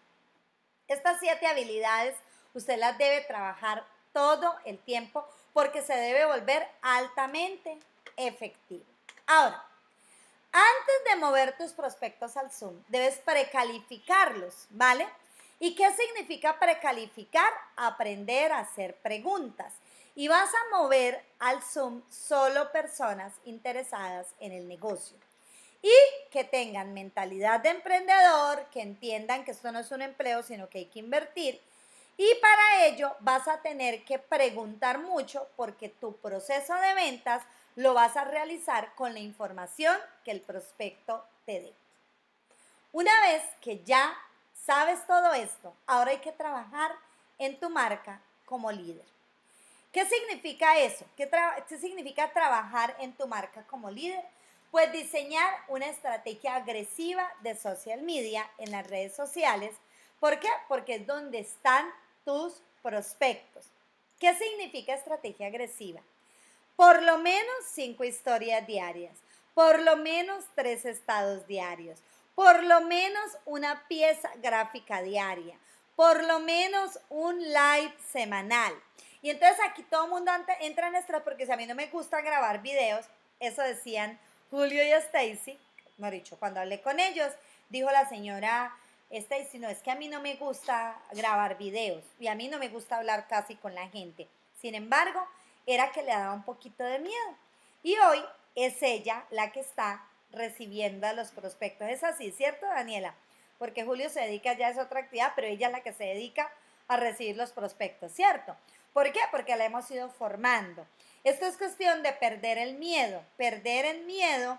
S1: Estas siete habilidades usted las debe trabajar todo el tiempo porque se debe volver altamente efectivo. Ahora, antes de mover tus prospectos al Zoom, debes precalificarlos, ¿vale? ¿Y qué significa precalificar? Aprender a hacer preguntas y vas a mover al Zoom solo personas interesadas en el negocio y que tengan mentalidad de emprendedor, que entiendan que esto no es un empleo, sino que hay que invertir. Y para ello vas a tener que preguntar mucho porque tu proceso de ventas lo vas a realizar con la información que el prospecto te dé. Una vez que ya sabes todo esto, ahora hay que trabajar en tu marca como líder. ¿Qué significa eso? ¿Qué, significa trabajar en tu marca como líder? Pues diseñar una estrategia agresiva de social media en las redes sociales. ¿Por qué? Porque es donde están tus prospectos. ¿Qué significa estrategia agresiva? Por lo menos cinco historias diarias, por lo menos tres estados diarios, por lo menos una pieza gráfica diaria, por lo menos un live semanal. Y entonces aquí todo el mundo entra en estrés porque si a mí no me gusta grabar videos, eso decían Julio y Stacy, no dicho, cuando hablé con ellos, dijo la señora Stacy, no, es que a mí no me gusta grabar videos y a mí no me gusta hablar casi con la gente. Sin embargo, era que le daba un poquito de miedo. Y hoy es ella la que está recibiendo a los prospectos. Es así, ¿cierto, Daniela? Porque Julio se dedica ya a esa otra actividad, pero ella es la que se dedica a recibir los prospectos, ¿cierto? ¿Por qué? Porque la hemos ido formando. Esto es cuestión de perder el miedo, perder el miedo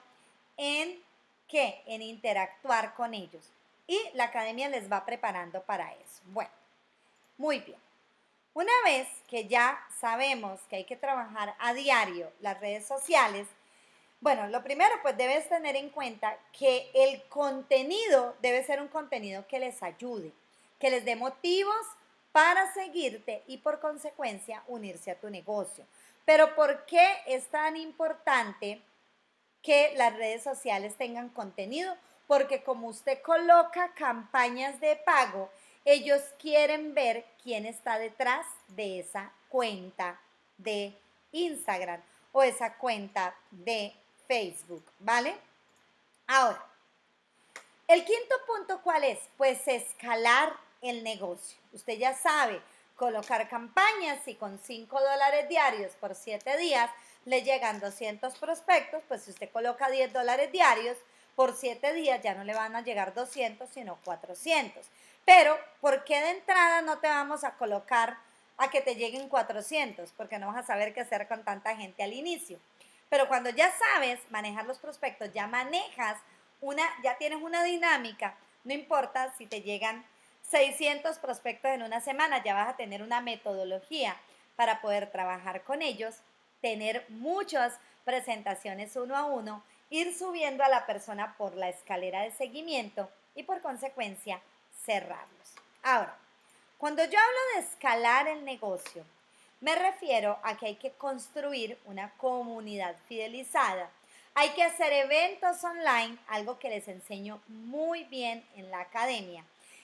S1: en qué? En interactuar con ellos. Y la academia les va preparando para eso. Bueno, muy bien. Una vez que ya sabemos que hay que trabajar a diario las redes sociales, bueno, lo primero pues debes tener en cuenta que el contenido debe ser un contenido que les ayude, que les dé motivos para seguirte y por consecuencia unirse a tu negocio. Pero ¿por qué es tan importante que las redes sociales tengan contenido? Porque como usted coloca campañas de pago, ellos quieren ver quién está detrás de esa cuenta de Instagram o esa cuenta de Facebook, ¿vale? Ahora, el quinto punto, ¿cuál es? Pues escalar el negocio. Usted ya sabe colocar campañas y con 5 dólares diarios por 7 días le llegan 200 prospectos, pues si usted coloca 10 dólares diarios por 7 días ya no le van a llegar 200, sino 400. Pero, ¿por qué de entrada no te vamos a colocar a que te lleguen 400? Porque no vas a saber qué hacer con tanta gente al inicio. Pero cuando ya sabes manejar los prospectos, ya manejas una, ya tienes una dinámica, no importa si te llegan 600 prospectos en una semana, ya vas a tener una metodología para poder trabajar con ellos, tener muchas presentaciones uno a uno, ir subiendo a la persona por la escalera de seguimiento y por consecuencia cerrarlos. Ahora, cuando yo hablo de escalar el negocio, me refiero a que hay que construir una comunidad fidelizada. Hay que hacer eventos online, algo que les enseño muy bien en la academia.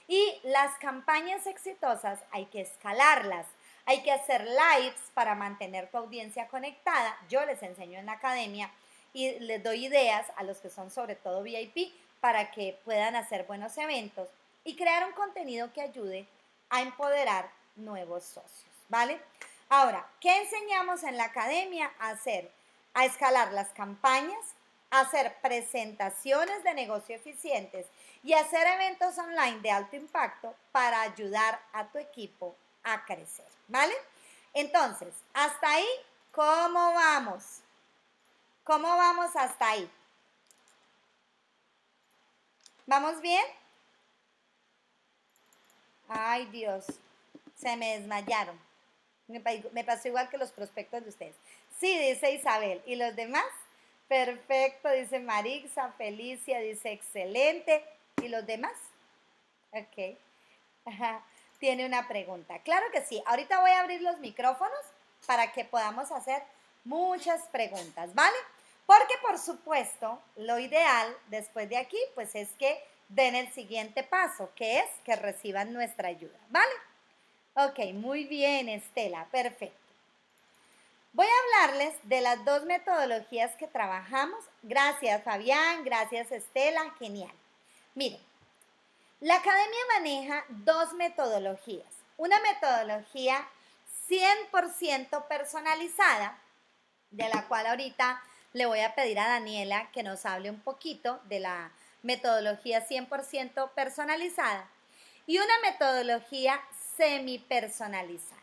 S1: Y las campañas exitosas hay que escalarlas. Hay que hacer lives para mantener tu audiencia conectada. Yo les enseño en la academia y les doy ideas a los que son sobre todo VIP para que puedan hacer buenos eventos y crear un contenido que ayude a empoderar nuevos socios, ¿vale? Ahora, ¿qué enseñamos en la academia a hacer? A escalar las campañas, a hacer presentaciones de negocio eficientes y hacer eventos online de alto impacto para ayudar a tu equipo a crecer, ¿vale? Entonces, hasta ahí, ¿cómo vamos? ¿Cómo vamos hasta ahí? ¿Vamos bien? Ay, Dios, se me desmayaron. Me pasó igual que los prospectos de ustedes. Sí, dice Isabel. ¿Y los demás? Perfecto, dice Marixa. Felicia dice excelente. ¿Y los demás? Ok. Tiene una pregunta. Claro que sí. Ahorita voy a abrir los micrófonos para que podamos hacer muchas preguntas, ¿vale? Porque por supuesto, lo ideal después de aquí, pues es que den el siguiente paso, que es que reciban nuestra ayuda, ¿vale? Ok, muy bien, Estela, perfecto. Voy a hablarles de las dos metodologías que trabajamos. Gracias, Fabián, gracias, Estela, genial. Miren, la academia maneja dos metodologías. Una metodología 100% personalizada, de la cual ahorita le voy a pedir a Daniela que nos hable un poquito de la metodología 100% personalizada y una metodología semi-personalizada.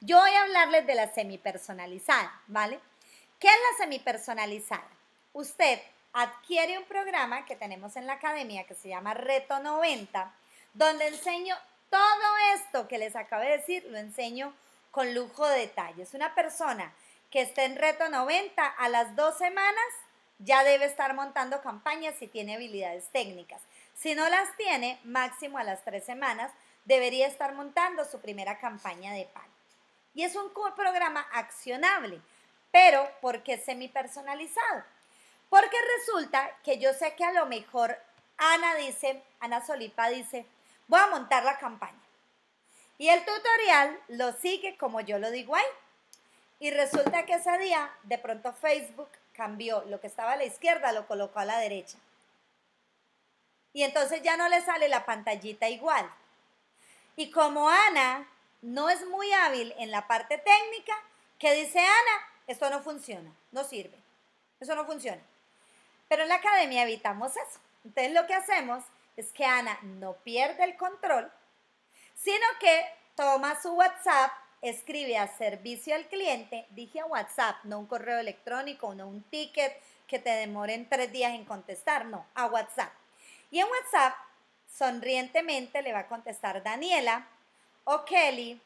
S1: Yo voy a hablarles de la semi-personalizada, ¿vale? ¿Qué es la semi-personalizada? Usted adquiere un programa que tenemos en la academia que se llama Reto 90, donde enseño todo esto que les acabo de decir, lo enseño con lujo de detalles. Una persona que esté en Reto 90 a las dos semanas ya debe estar montando campañas si tiene habilidades técnicas. Si no las tiene, máximo a las tres semanas, debería estar montando su primera campaña de pago. Y es un programa accionable, pero ¿por qué semi-personalizado? Porque resulta que yo sé que a lo mejor Ana dice, Ana Solipa dice, voy a montar la campaña. Y el tutorial lo sigue como yo lo digo ahí. Y resulta que ese día, de pronto Facebook cambió lo que estaba a la izquierda, lo colocó a la derecha. Y entonces ya no le sale la pantallita igual. Y como Ana no es muy hábil en la parte técnica, ¿qué dice Ana? Esto no funciona, no sirve. Eso no funciona. Pero en la academia evitamos eso. Entonces lo que hacemos es que Ana no pierde el control, sino que toma su WhatsApp, escribe a servicio al cliente, dije a WhatsApp, no un correo electrónico, no un ticket que te demoren tres días en contestar, no, a WhatsApp. Y en WhatsApp, sonrientemente le va a contestar Daniela o Kelly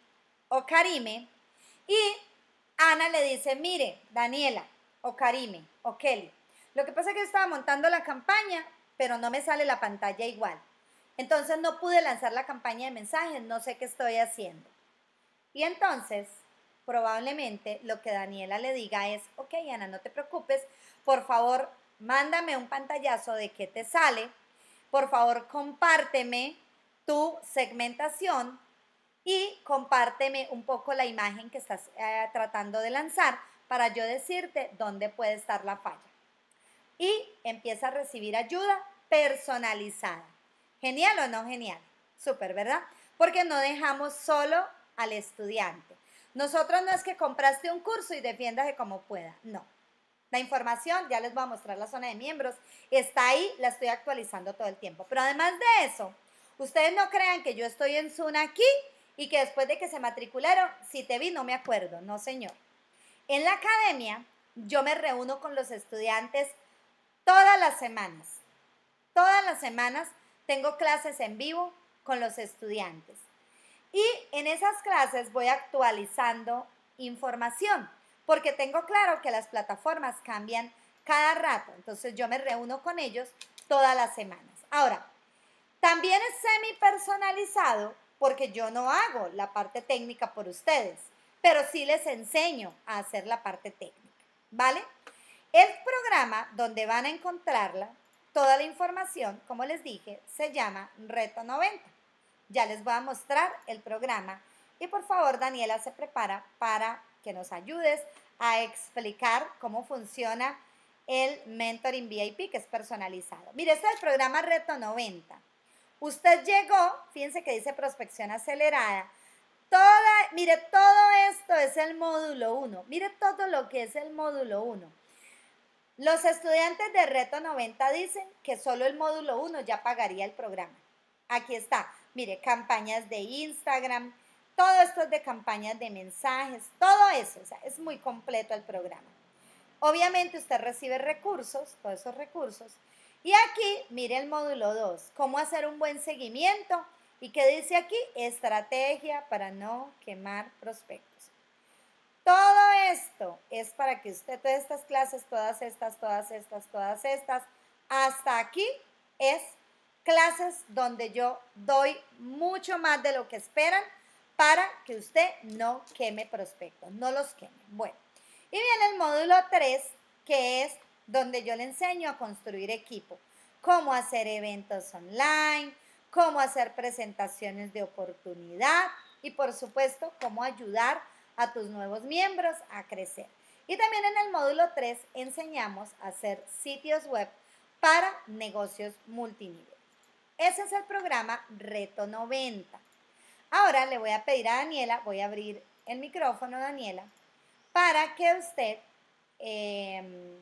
S1: o Karime y Ana le dice, mire, Daniela o Karime o Kelly, lo que pasa es que estaba montando la campaña, pero no me sale la pantalla igual. Entonces no pude lanzar la campaña de mensajes, no sé qué estoy haciendo. Y entonces, probablemente lo que Daniela le diga es, ok, Ana, no te preocupes, por favor, mándame un pantallazo de qué te sale, por favor, compárteme tu segmentación y compárteme un poco la imagen que estás eh, tratando de lanzar para yo decirte dónde puede estar la falla. Y empieza a recibir ayuda personalizada. ¿Genial o no genial? Súper, ¿verdad? Porque no dejamos solo al estudiante. Nosotros no es que compraste un curso y defiendas de como pueda, no. La información, ya les voy a mostrar la zona de miembros, está ahí, la estoy actualizando todo el tiempo. Pero además de eso, ustedes no crean que yo estoy en Zoom aquí y que después de que se matricularon, si te vi, no me acuerdo, no señor. En la academia yo me reúno con los estudiantes todas las semanas. Todas las semanas tengo clases en vivo con los estudiantes. Y en esas clases voy actualizando información, porque tengo claro que las plataformas cambian cada rato. Entonces yo me reúno con ellos todas las semanas. Ahora, también es semi personalizado porque yo no hago la parte técnica por ustedes pero sí les enseño a hacer la parte técnica, ¿vale? El programa donde van a encontrarla, toda la información, como les dije, se llama Reto 90. Ya les voy a mostrar el programa y por favor Daniela se prepara para que nos ayudes a explicar cómo funciona el Mentoring VIP que es personalizado. Mire, este es el programa Reto 90. Usted llegó, fíjense que dice prospección acelerada, mire, todo esto es el módulo 1. Mire todo lo que es el módulo 1. Los estudiantes de Reto 90 dicen que solo el módulo 1 ya pagaría el programa. Aquí está. Mire, campañas de Instagram, todo esto es de campañas de mensajes, todo eso. O sea, es muy completo el programa. Obviamente usted recibe recursos, todos esos recursos. Y aquí, mire el módulo 2, cómo hacer un buen seguimiento ¿Y qué dice aquí? Estrategia para no quemar prospectos. Todo esto es para que usted, todas estas clases, todas estas, todas estas, todas estas, hasta aquí es clases donde yo doy mucho más de lo que esperan para que usted no queme prospectos, no los queme. Bueno, y viene el módulo 3, que es donde yo le enseño a construir equipo, cómo hacer eventos online, cómo hacer presentaciones de oportunidad y por supuesto cómo ayudar a tus nuevos miembros a crecer. Y también en el módulo 3 enseñamos a hacer sitios web para negocios multinivel. Ese es el programa Reto 90. Ahora le voy a pedir a Daniela, voy a abrir el micrófono, Daniela, para que usted, em,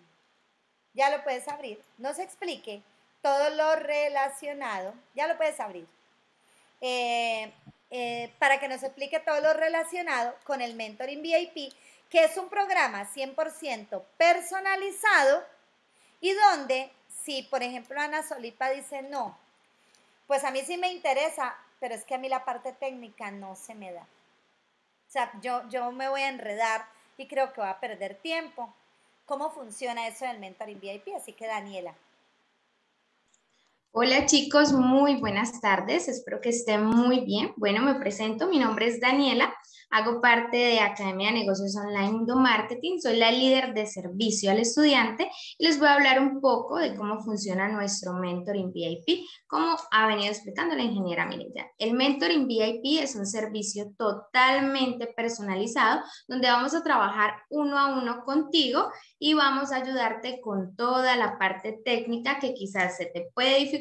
S1: ya lo puedes abrir, nos explique todo lo relacionado, ya lo puedes abrir, eh, eh, para que nos explique todo lo relacionado con el Mentoring VIP, que es un programa 100% personalizado y donde si, por ejemplo, Ana Solipa dice no, pues a mí sí me interesa, pero es que a mí la parte técnica no se me da. O sea, yo, yo me voy a enredar y creo que voy a perder tiempo. ¿Cómo funciona eso del Mentoring VIP? Así que Daniela.
S2: Hola chicos, muy buenas tardes, espero que estén muy bien. Bueno, me presento, mi nombre es Daniela, hago parte de Academia de Negocios Online Mundo Marketing, soy la líder de servicio al estudiante y les voy a hablar un poco de cómo funciona nuestro Mentoring VIP, como ha venido explicando la ingeniera Mireya. El Mentoring VIP es un servicio totalmente personalizado donde vamos a trabajar uno a uno contigo y vamos a ayudarte con toda la parte técnica que quizás se te puede dificultar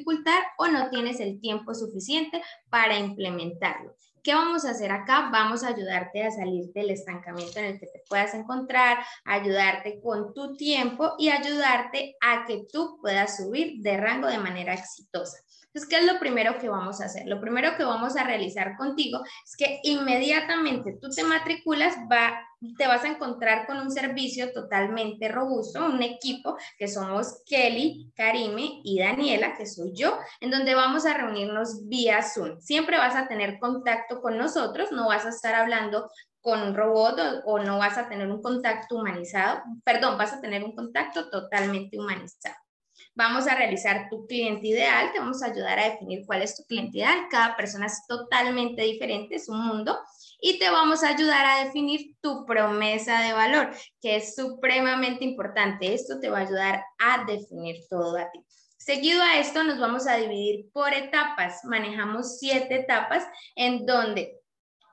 S2: o no tienes el tiempo suficiente para implementarlo. ¿Qué vamos a hacer acá? Vamos a ayudarte a salir del estancamiento en el que te puedas encontrar, ayudarte con tu tiempo y ayudarte a que tú puedas subir de rango de manera exitosa. Entonces, ¿qué es lo primero que vamos a hacer? Lo primero que vamos a realizar contigo es que inmediatamente tú te matriculas, va, te vas a encontrar con un servicio totalmente robusto, un equipo que somos Kelly, Karime y Daniela, que soy yo, en donde vamos a reunirnos vía Zoom. Siempre vas a tener contacto con nosotros, no vas a estar hablando con un robot o, no vas a tener un contacto humanizado, perdón, vas a tener un contacto totalmente humanizado. Vamos a realizar tu cliente ideal, te vamos a ayudar a definir cuál es tu cliente ideal. Cada persona es totalmente diferente, es un mundo. Y te vamos a ayudar a definir tu promesa de valor, que es supremamente importante. Esto te va a ayudar a definir todo a ti. Seguido a esto, nos vamos a dividir por etapas. Manejamos siete etapas en donde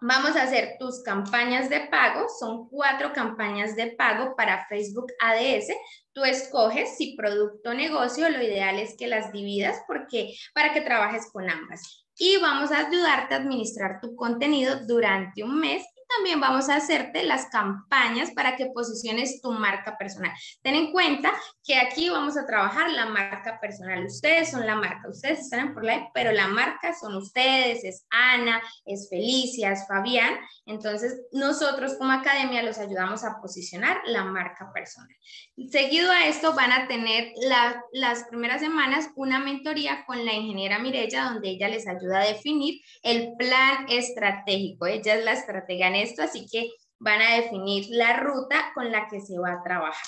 S2: Vamos a hacer tus campañas de pago, son cuatro campañas de pago para Facebook ADS. Tú escoges si producto o negocio, lo ideal es que las dividas porque para que trabajes con ambas. Y vamos a ayudarte a administrar tu contenido durante un mes también vamos a hacerte las campañas para que posiciones tu marca personal. Ten en cuenta que aquí vamos a trabajar la marca personal. Ustedes son la marca, ustedes están en por live, pero la marca son ustedes, es Ana, es Felicia, es Fabián. Entonces, nosotros como academia los ayudamos a posicionar la marca personal. Seguido a esto, van a tener las primeras semanas una mentoría con la ingeniera Mirella, donde ella les ayuda a definir el plan estratégico. Ella es la estratega esto, así que van a definir la ruta con la que se va a trabajar.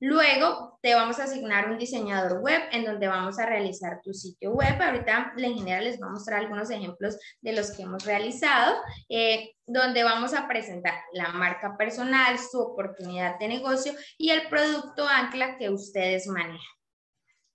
S2: Luego te vamos a asignar un diseñador web en donde vamos a realizar tu sitio web. Ahorita la ingeniera les va a mostrar algunos ejemplos de los que hemos realizado, eh, donde vamos a presentar la marca personal, su oportunidad de negocio y el producto ancla que ustedes manejan.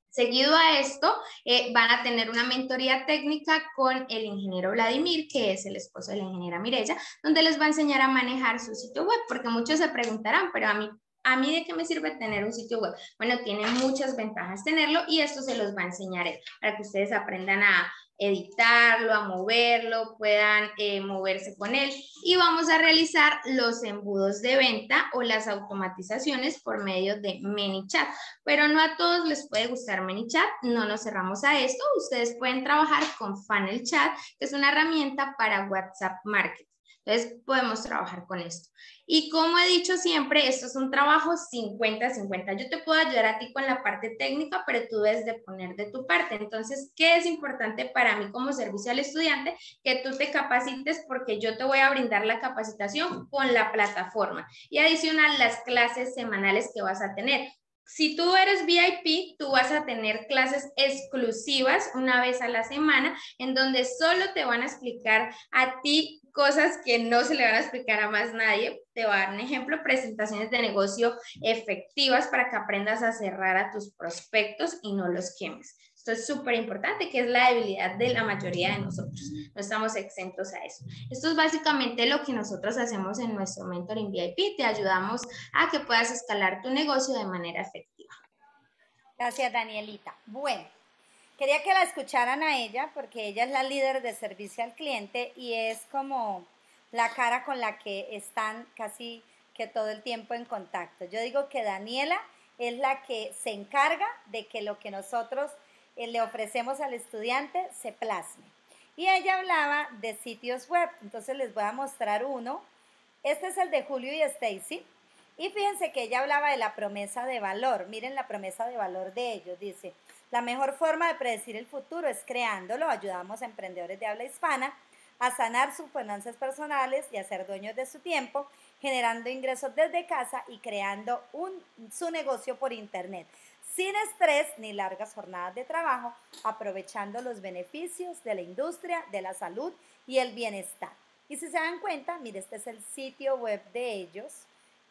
S2: Seguido a esto, eh, van a tener una mentoría técnica con el ingeniero Vladimir, que es el esposo de la ingeniera Mirella, donde les va a enseñar a manejar su sitio web, porque muchos se preguntarán, pero a mí, ¿a mí de qué me sirve tener un sitio web? Bueno, tiene muchas ventajas tenerlo y esto se los va a enseñar para que ustedes aprendan a, editarlo, a moverlo, puedan eh, moverse con él. Y vamos a realizar los embudos de venta o las automatizaciones por medio de ManyChat. Pero no a todos les puede gustar ManyChat, no nos cerramos a esto. Ustedes pueden trabajar con Funnel Chat, que es una herramienta para WhatsApp Marketing. Entonces, podemos trabajar con esto. Y como he dicho siempre, esto es un trabajo 50-50. Yo te puedo ayudar a ti con la parte técnica, pero tú debes de poner de tu parte. Entonces, ¿qué es importante para mí como servicio al estudiante? Que tú te capacites porque yo te voy a brindar la capacitación con la plataforma. Y adicional, las clases semanales que vas a tener. Si tú eres VIP, tú vas a tener clases exclusivas una vez a la semana en donde solo te van a explicar a ti cosas que no se le van a explicar a más nadie. Te voy a dar un ejemplo, presentaciones de negocio efectivas para que aprendas a cerrar a tus prospectos y no los quemes. Esto es súper importante, que es la debilidad de la mayoría de nosotros. No estamos exentos a eso. Esto es básicamente lo que nosotros hacemos en nuestro Mentoring VIP. Te ayudamos a que puedas escalar tu negocio de manera efectiva.
S1: Gracias, Danielita. Bueno, quería que la escucharan a ella porque ella es la líder de servicio al cliente y es como la cara con la que están casi que todo el tiempo en contacto. Yo digo que Daniela es la que se encarga de que lo que nosotros eh, le ofrecemos al estudiante se plasme. Y ella hablaba de sitios web, entonces les voy a mostrar uno. Este es el de Julio y Stacy. Y fíjense que ella hablaba de la promesa de valor. Miren la promesa de valor de ellos. Dice, la mejor forma de predecir el futuro es creándolo. Ayudamos a emprendedores de habla hispana a sanar sus finanzas personales y a ser dueños de su tiempo, generando ingresos desde casa y creando un, su negocio por internet sin estrés ni largas jornadas de trabajo, aprovechando los beneficios de la industria, de la salud y el bienestar. Y si se dan cuenta, mire, este es el sitio web de ellos.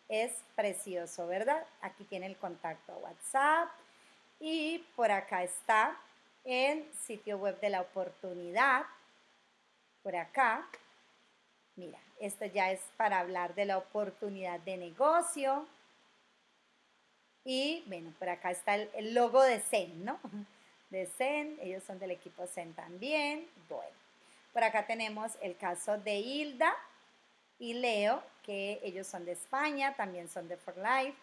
S1: Es precioso, ¿verdad? Aquí tiene el contacto WhatsApp y por acá está el sitio web de la oportunidad. Por acá, mira, esto ya es para hablar de la oportunidad de negocio. Y bueno, por acá está el, logo de Zen, ¿no? [laughs] De Zen, ellos son del equipo Zen también. Bueno, por acá tenemos el caso de Hilda y Leo, que ellos son de España, también son de For Life.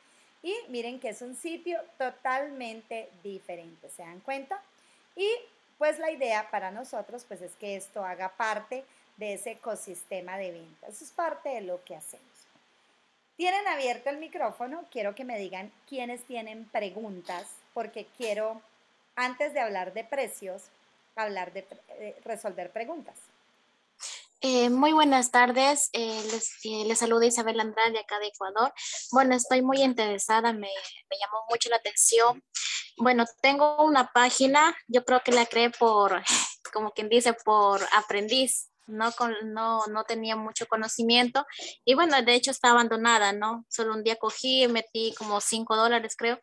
S1: Y miren que es un sitio totalmente diferente, ¿se dan cuenta? Y pues la idea para nosotros pues es que esto haga parte de ese ecosistema de ventas. Eso es parte de lo que hacemos. Tienen abierto el micrófono, quiero que me digan quiénes tienen preguntas, porque quiero, antes de hablar de precios, hablar de eh, resolver preguntas.
S3: Eh, muy buenas tardes, eh, les, les saluda Isabel Andrade de acá de Ecuador. Bueno, estoy muy interesada, me, me, llamó mucho la atención. Bueno, tengo una página, yo creo que la creé por, [laughs] como quien dice, por aprendiz no, no, no tenía mucho conocimiento y bueno, de hecho está abandonada, ¿no? Solo un día cogí, metí como 5 dólares creo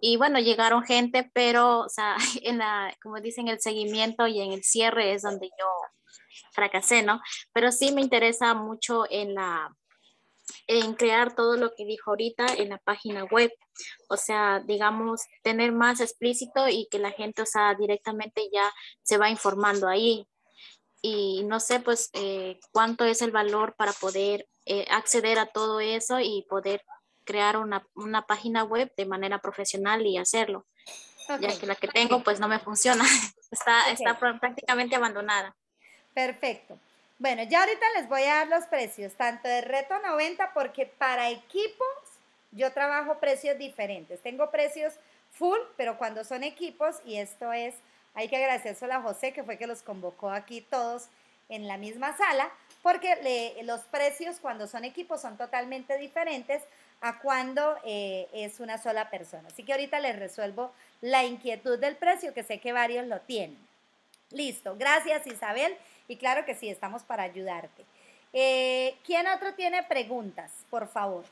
S3: y bueno, llegaron gente, pero, o sea, [laughs] en la, como dicen, el seguimiento y en el cierre es donde yo fracasé, ¿no? Pero sí me interesa mucho en la en crear todo lo que dijo ahorita en la página web. O sea, digamos, tener más explícito y que la gente, o sea, directamente ya se va informando ahí y no sé pues eh, cuánto es el valor para poder eh, acceder a todo eso y poder crear una, una, página web de manera profesional y hacerlo. Ya que la que tengo pues no me funciona, [laughs] está, está prácticamente abandonada.
S1: Perfecto. Bueno, ya ahorita les voy a dar los precios, tanto de reto 90 porque para equipos yo trabajo precios diferentes. Tengo precios full, pero cuando son equipos, y esto es hay que agradecer a José, que fue que los convocó aquí todos en la misma sala, porque los precios cuando son equipos son totalmente diferentes a cuando eh, es una sola persona. Así que ahorita les resuelvo la inquietud del precio, que sé que varios lo tienen. Listo, gracias Isabel. Y claro que sí, estamos para ayudarte. Eh, ¿Quién otro tiene preguntas, por favor?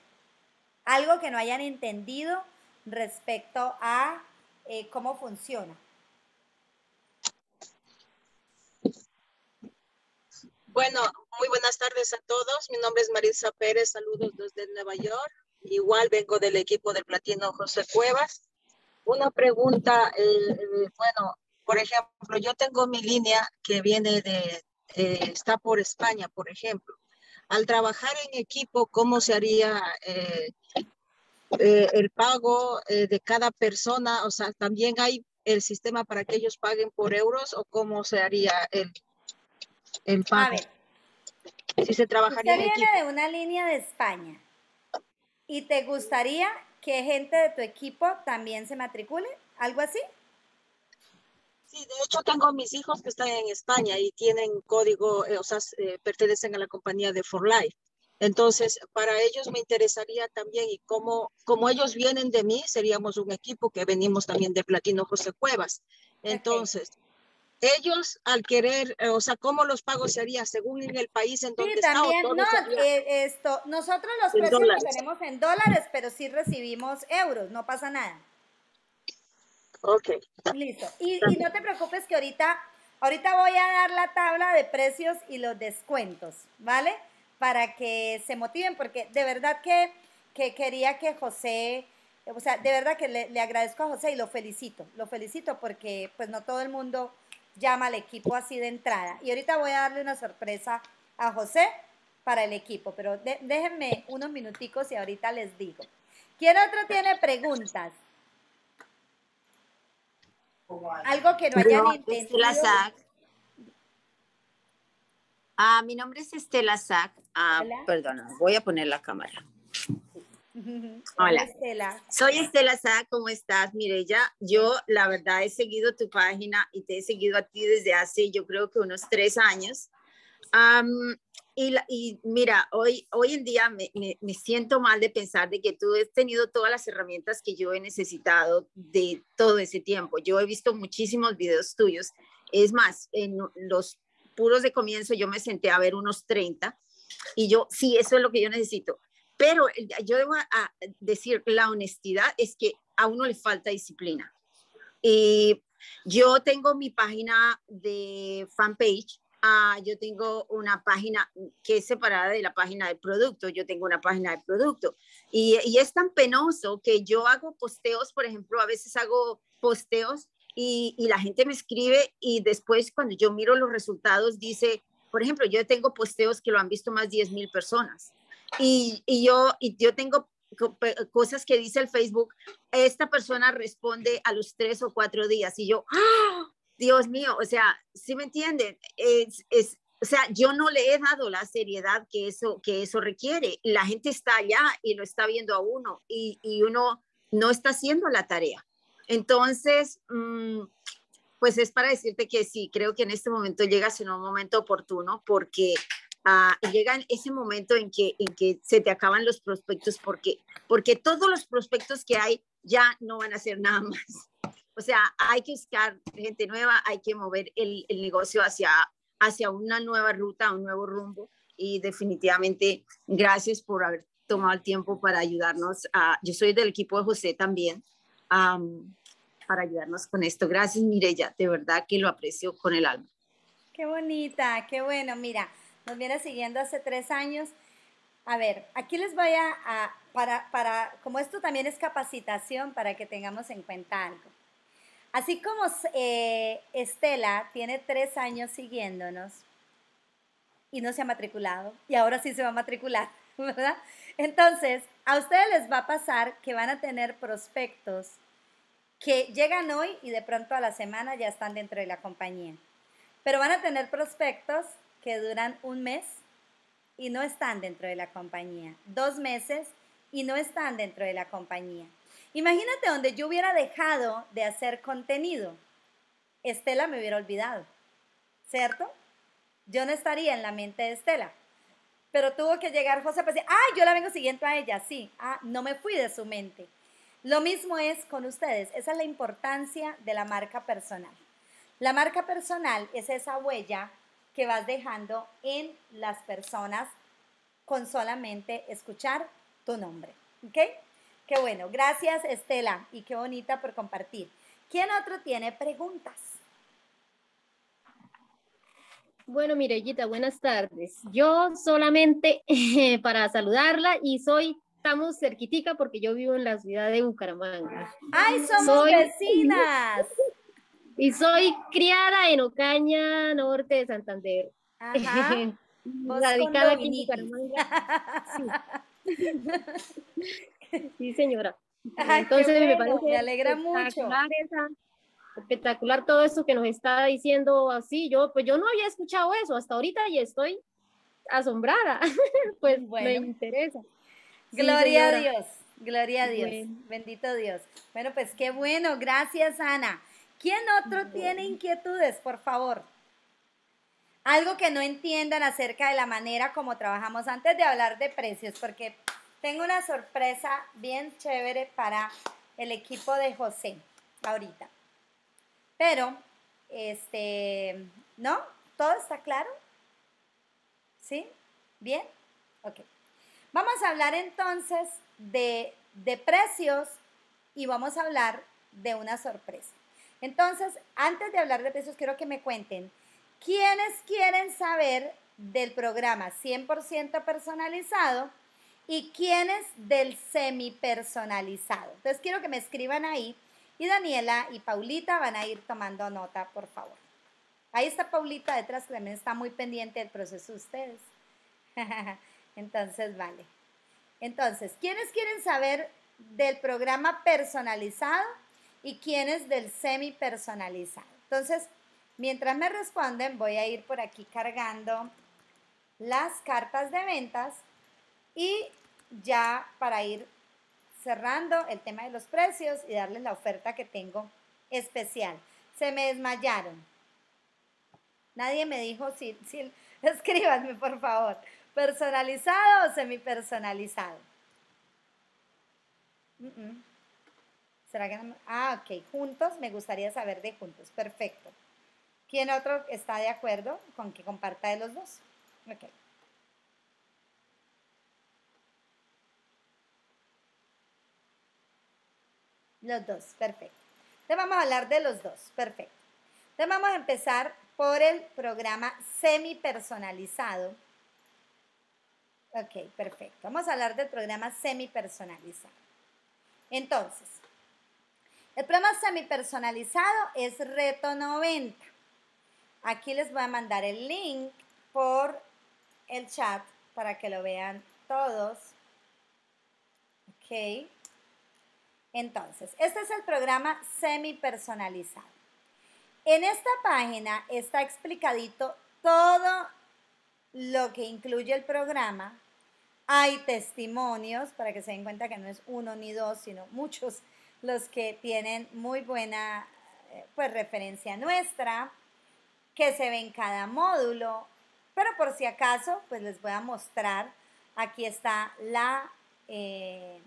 S1: Algo que no hayan entendido respecto a eh, cómo funciona.
S4: Bueno, muy buenas tardes a todos. Mi nombre es Marisa Pérez. Saludos desde Nueva York. Igual vengo del equipo del Platino José Cuevas. Una pregunta, eh, bueno, por ejemplo, yo tengo mi línea que viene de, eh, está por España, por ejemplo. Al trabajar en equipo, ¿cómo se haría el pago de cada persona? O sea, ¿también hay el sistema para que ellos paguen por euros o cómo se haría el, el pago. A ver.
S1: Si se trabajaría Usted viene de una línea de España y te gustaría que gente de tu equipo también se matricule, algo así.
S4: Sí, de hecho tengo mis hijos que están en España y tienen código, eh, o sea, eh, pertenecen a la compañía de For Life. Entonces, para ellos me interesaría también, y como, como ellos vienen de mí, seríamos un equipo que venimos también de Platino José Cuevas. Entonces, ellos al querer, eh, o sea, cómo los pagos se harían según en el país en donde sí, también,
S1: no, eh, esto, nosotros los precios los tenemos en dólares, pero sí recibimos euros, no pasa nada.
S4: Ok.
S1: Listo. Y, y, no te preocupes que ahorita, ahorita voy a dar la tabla de precios y los descuentos, ¿vale? Para que se motiven, porque de verdad que, que quería que José, o sea, de verdad que le, le agradezco a José y lo felicito, lo felicito porque pues no todo el mundo llama al equipo así de entrada. Y ahorita voy a darle una sorpresa a José para el equipo, pero déjenme unos minuticos y ahorita les digo. ¿Quién otro tiene preguntas? Algo que no hayan entendido.
S5: Ah, mi nombre es Estela Sack. Ah, perdona, voy a poner la cámara. [laughs] Hola, Estela. Soy Estela Sá, ¿cómo estás? Mire, ya yo la verdad he seguido tu página y te he seguido a ti desde hace yo creo que unos tres años. Y, mira, hoy, hoy en día me, me, siento mal de pensar de que tú has tenido todas las herramientas que yo he necesitado de todo ese tiempo. Yo he visto muchísimos videos tuyos. Es más, en los puros de comienzo yo me senté a ver unos 30 y yo, sí, eso es lo que yo necesito. Pero yo debo a decir, la honestidad es que a uno le falta disciplina. Y yo tengo mi página de fanpage Ah, yo tengo una página que es separada de la página de producto, yo tengo una página de producto y, y, es tan penoso que yo hago posteos, por ejemplo, a veces hago posteos y, y, la gente me escribe y después cuando yo miro los resultados dice, por ejemplo, yo tengo posteos que lo han visto más de 10 mil personas y, y, yo, y yo tengo cosas que dice el Facebook, esta persona responde a los tres o cuatro días y yo, ¡ah! Dios mío, o sea, ¿sí me entienden? Es, es, o sea, yo no le he dado la seriedad que eso, que eso requiere. La gente está allá y lo está viendo a uno y, y uno no está haciendo la tarea. Entonces, mm, pues es para decirte que sí, creo que en este momento llegas en un momento oportuno porque uh, llega ese momento en que, en que se te acaban los prospectos porque, porque todos los prospectos que hay ya no van a hacer nada [laughs] más. O sea, hay que buscar gente nueva, hay que mover el, el negocio hacia, hacia una nueva ruta, un nuevo rumbo. Y definitivamente, gracias por haber tomado el tiempo para ayudarnos. A, yo soy del equipo de José también, para ayudarnos con esto. Gracias, Mireya, de verdad que lo aprecio con el alma.
S1: Qué bonita, qué bueno. Mira, nos viene siguiendo hace tres años. A ver, aquí les voy a, a para, para, como esto también es capacitación, para que tengamos en cuenta algo. Así como eh, Estela tiene tres años siguiéndonos y no se ha matriculado, y ahora sí se va a matricular, [laughs] ¿verdad? Entonces, a ustedes les va a pasar que van a tener prospectos que llegan hoy y de pronto a la semana ya están dentro de la compañía. Pero van a tener prospectos que duran un mes y no están dentro de la compañía, dos meses y no están dentro de la compañía. Imagínate donde yo hubiera dejado de hacer contenido. Estela me hubiera olvidado, ¿cierto? Yo no estaría en la mente de Estela. Pero tuvo que llegar José para decir, ah, yo la vengo siguiendo a ella, sí, ah, no me fui de su mente. Lo mismo es con ustedes, esa es la importancia de la marca personal. La marca personal es esa huella que vas dejando en las personas con solamente escuchar tu nombre, ¿ok? Qué bueno, gracias Estela y qué bonita por compartir. ¿Quién otro tiene preguntas?
S6: Bueno, Mirellita, buenas tardes. Yo solamente para saludarla y soy, estamos cerquitica porque yo vivo en la ciudad de Bucaramanga.
S1: ¡Ay, somos vecinas! [laughs]
S6: Y soy criada en Ocaña, norte de Santander.
S1: Ajá. [laughs]
S6: Radicada aquí en Bucaramanga. Sí, [laughs] [laughs] señora. Entonces me parece
S1: me alegra mucho.
S6: espectacular todo eso que nos está diciendo así. Yo, pues yo no había escuchado eso hasta ahorita y estoy asombrada. [laughs] pues me interesa.
S1: Gloria a Dios, gloria a Dios, bendito Dios. Bueno, pues qué bueno, gracias Ana. ¿Quién otro tiene inquietudes, por favor? Algo que no entiendan acerca de la manera como trabajamos antes de hablar de precios, porque tengo una sorpresa bien chévere para el equipo de José ahorita. Pero, este, ¿no? ¿Todo está claro? ¿Sí? ¿Bien? Ok. Vamos a hablar entonces de, de precios y vamos a hablar de una sorpresa. Entonces, antes de hablar de precios, quiero que me cuenten, ¿quiénes quieren saber del programa 100% personalizado? Y quiénes del semi personalizado. Entonces quiero que me escriban ahí y Daniela y Paulita van a ir tomando nota, por favor. Ahí está Paulita detrás, que también está muy pendiente del proceso de ustedes. [laughs] Entonces, vale. Entonces, ¿quiénes quieren saber del programa personalizado y quiénes del semi personalizado? Entonces, mientras me responden, voy a ir por aquí cargando las cartas de ventas y ya para ir cerrando el tema de los precios y darles la oferta que tengo especial. Se me desmayaron. Nadie me dijo si, si [laughs] Escríbanme, por favor. ¿Personalizado o semipersonalizado? ¿Será que no? Ah, ok. Juntos, me gustaría saber de juntos. Perfecto. ¿Quién otro está de acuerdo con que comparta de los dos? Ok. Los dos, perfecto. Entonces vamos a hablar de los dos, perfecto. Entonces vamos a empezar por el programa semi personalizado. Ok, perfecto. Vamos a hablar del programa semi personalizado. Entonces, el programa semi personalizado es Reto 90. Aquí les voy a mandar el link por el chat para que lo vean todos. Ok. Entonces, este es el programa semi personalizado. En esta página está explicadito todo lo que incluye el programa. Hay testimonios para que se den cuenta que no es uno ni dos, sino muchos los que tienen muy buena eh, pues, referencia nuestra, que se ve en cada módulo. Pero por si acaso, pues les voy a mostrar. Aquí está la... Eh,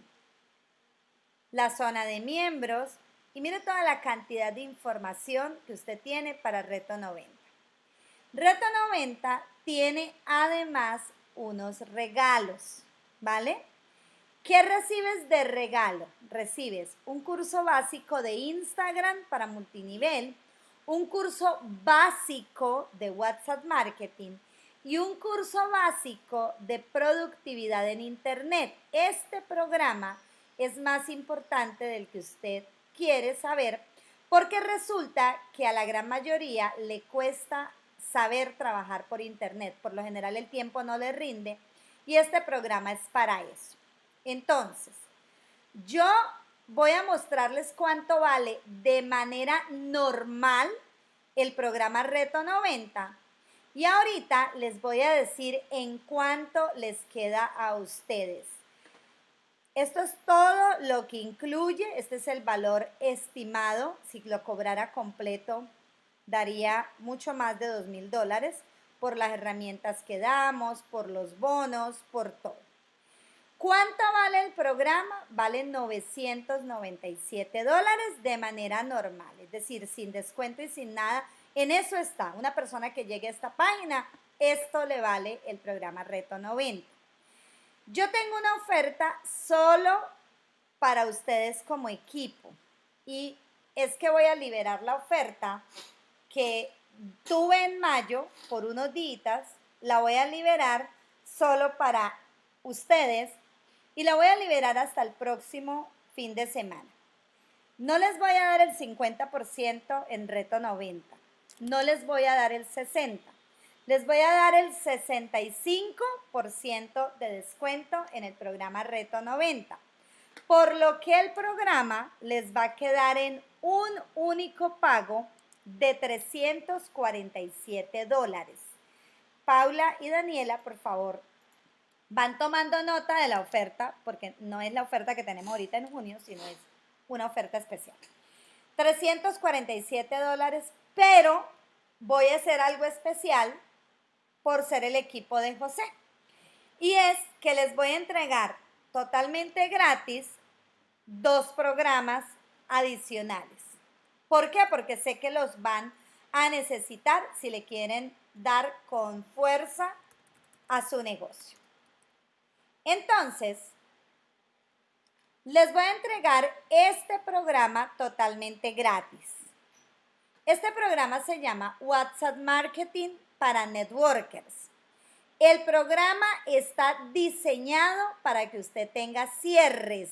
S1: la zona de miembros y mire toda la cantidad de información que usted tiene para Reto 90. Reto 90 tiene además unos regalos, ¿vale? ¿Qué recibes de regalo? Recibes un curso básico de Instagram para multinivel, un curso básico de WhatsApp Marketing y un curso básico de productividad en Internet. Este programa es más importante del que usted quiere saber, porque resulta que a la gran mayoría le cuesta saber trabajar por Internet. Por lo general el tiempo no le rinde y este programa es para eso. Entonces, yo voy a mostrarles cuánto vale de manera normal el programa Reto 90 y ahorita les voy a decir en cuánto les queda a ustedes. Esto es todo lo que incluye, este es el valor estimado, si lo cobrara completo daría mucho más de dos mil dólares por las herramientas que damos, por los bonos, por todo. ¿Cuánto vale el programa? Vale 997 dólares de manera normal, es decir, sin descuento y sin nada. En eso está. Una persona que llegue a esta página, esto le vale el programa Reto 90. Yo tengo una oferta solo para ustedes como equipo. Y es que voy a liberar la oferta que tuve en mayo por unos días, la voy a liberar solo para ustedes y la voy a liberar hasta el próximo fin de semana. No les voy a dar el 50% en reto 90, no les voy a dar el 60% les voy a dar el 65% de descuento en el programa Reto 90, por lo que el programa les va a quedar en un único pago de 347 dólares. Paula y Daniela, por favor, van tomando nota de la oferta, porque no es la oferta que tenemos ahorita en junio, sino es una oferta especial. 347 dólares, pero voy a hacer algo especial por ser el equipo de José. Y es que les voy a entregar totalmente gratis dos programas adicionales. ¿Por qué? Porque sé que los van a necesitar si le quieren dar con fuerza a su negocio. Entonces, les voy a entregar este programa totalmente gratis. Este programa se llama WhatsApp Marketing para networkers. El programa está diseñado para que usted tenga cierres,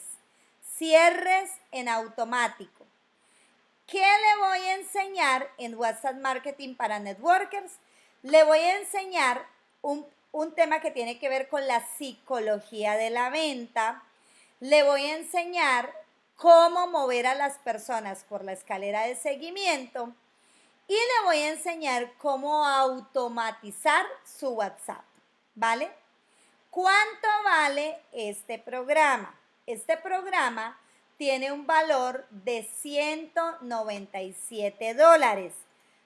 S1: cierres en automático. ¿Qué le voy a enseñar en WhatsApp Marketing para Networkers? Le voy a enseñar un, un, tema que tiene que ver con la psicología de la venta. Le voy a enseñar cómo mover a las personas por la escalera de seguimiento y le voy a enseñar cómo automatizar su WhatsApp, ¿vale? ¿Cuánto vale este programa? Este programa tiene un valor de 197 dólares,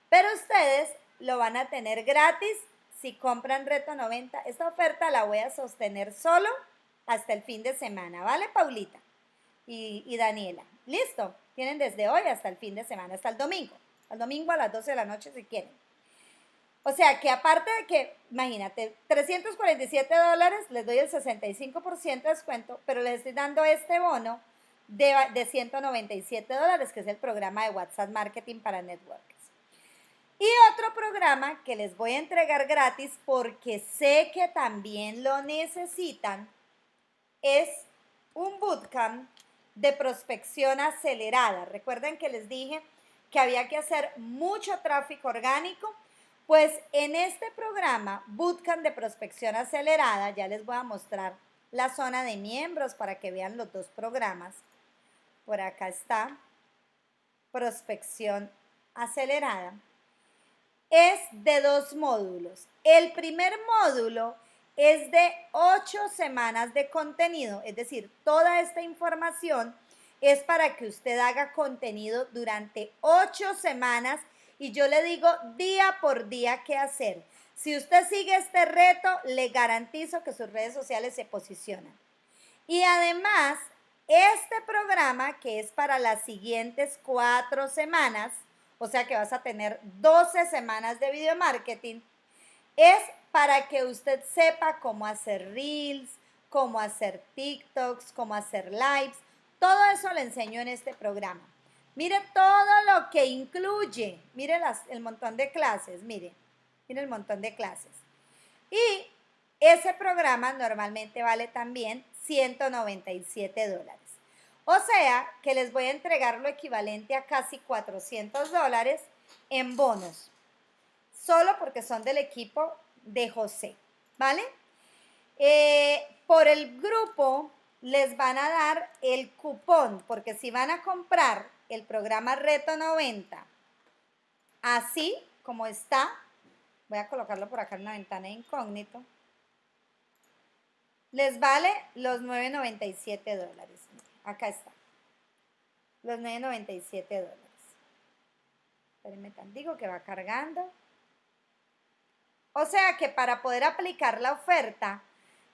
S1: pero ustedes lo van a tener gratis si compran Reto 90. Esta oferta la voy a sostener solo hasta el fin de semana, ¿vale, Paulita? Y, y Daniela. ¿Listo? Tienen desde hoy hasta el fin de semana, hasta el domingo. El domingo a las 12 de la noche si quieren. O sea que aparte de que, imagínate, 347 dólares, les doy el 65% de descuento, pero les estoy dando este bono de, de 197 dólares, que es el programa de WhatsApp Marketing para Networks. Y otro programa que les voy a entregar gratis porque sé que también lo necesitan es un bootcamp de prospección acelerada. Recuerden que les dije que había que hacer mucho tráfico orgánico pues en este programa, Bootcamp de Prospección Acelerada, ya les voy a mostrar la zona de miembros para que vean los dos programas. Por acá está Prospección Acelerada. Es de dos módulos. El primer módulo es de ocho semanas de contenido, es decir, toda esta información es para que usted haga contenido durante ocho semanas y yo le digo día por día qué hacer. Si usted sigue este reto, le garantizo que sus redes sociales se posicionan. Y además, este programa que es para las siguientes cuatro semanas, o sea que vas a tener 12 semanas de video marketing, es para que usted sepa cómo hacer reels, cómo hacer TikToks, cómo hacer lives. Todo eso le enseño en este programa. Mire todo lo que incluye. Mire el montón de clases, mire. Mire el montón de clases. Y ese programa normalmente vale también 197 dólares. O sea que les voy a entregar lo equivalente a casi 400 dólares en bonos. Solo porque son del equipo de José. ¿Vale? Eh, por el grupo les van a dar el cupón, porque si van a comprar el programa Reto 90, así como está, voy a colocarlo por acá en la ventana incógnito, les vale los 9.97 dólares. Acá está. Los 9.97 dólares. Espérenme tan, digo que va cargando. O sea que para poder aplicar la oferta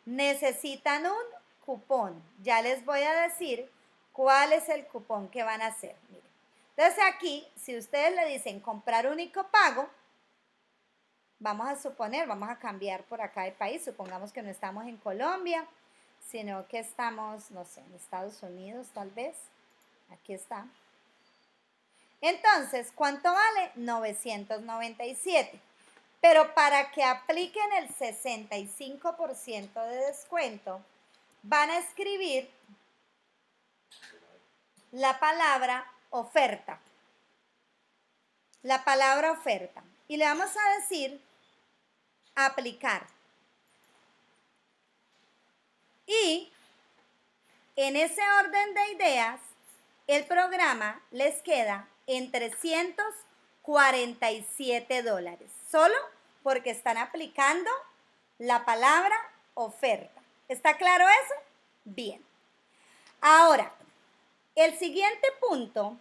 S1: necesitan un cupón. Ya les voy a decir ¿Cuál es el cupón que van a hacer? Entonces aquí, si ustedes le dicen comprar único pago, vamos a suponer, vamos a cambiar por acá de país, supongamos que no estamos en Colombia, sino que estamos, no sé, en Estados Unidos tal vez. Aquí está. Entonces, ¿cuánto vale? 997. Pero para que apliquen el 65% de descuento, van a escribir la palabra oferta. La palabra oferta. Y le vamos a decir aplicar. Y en ese orden de ideas, el programa les queda en 347 dólares, solo porque están aplicando la palabra oferta. ¿Está claro eso? Bien. Ahora, el siguiente punto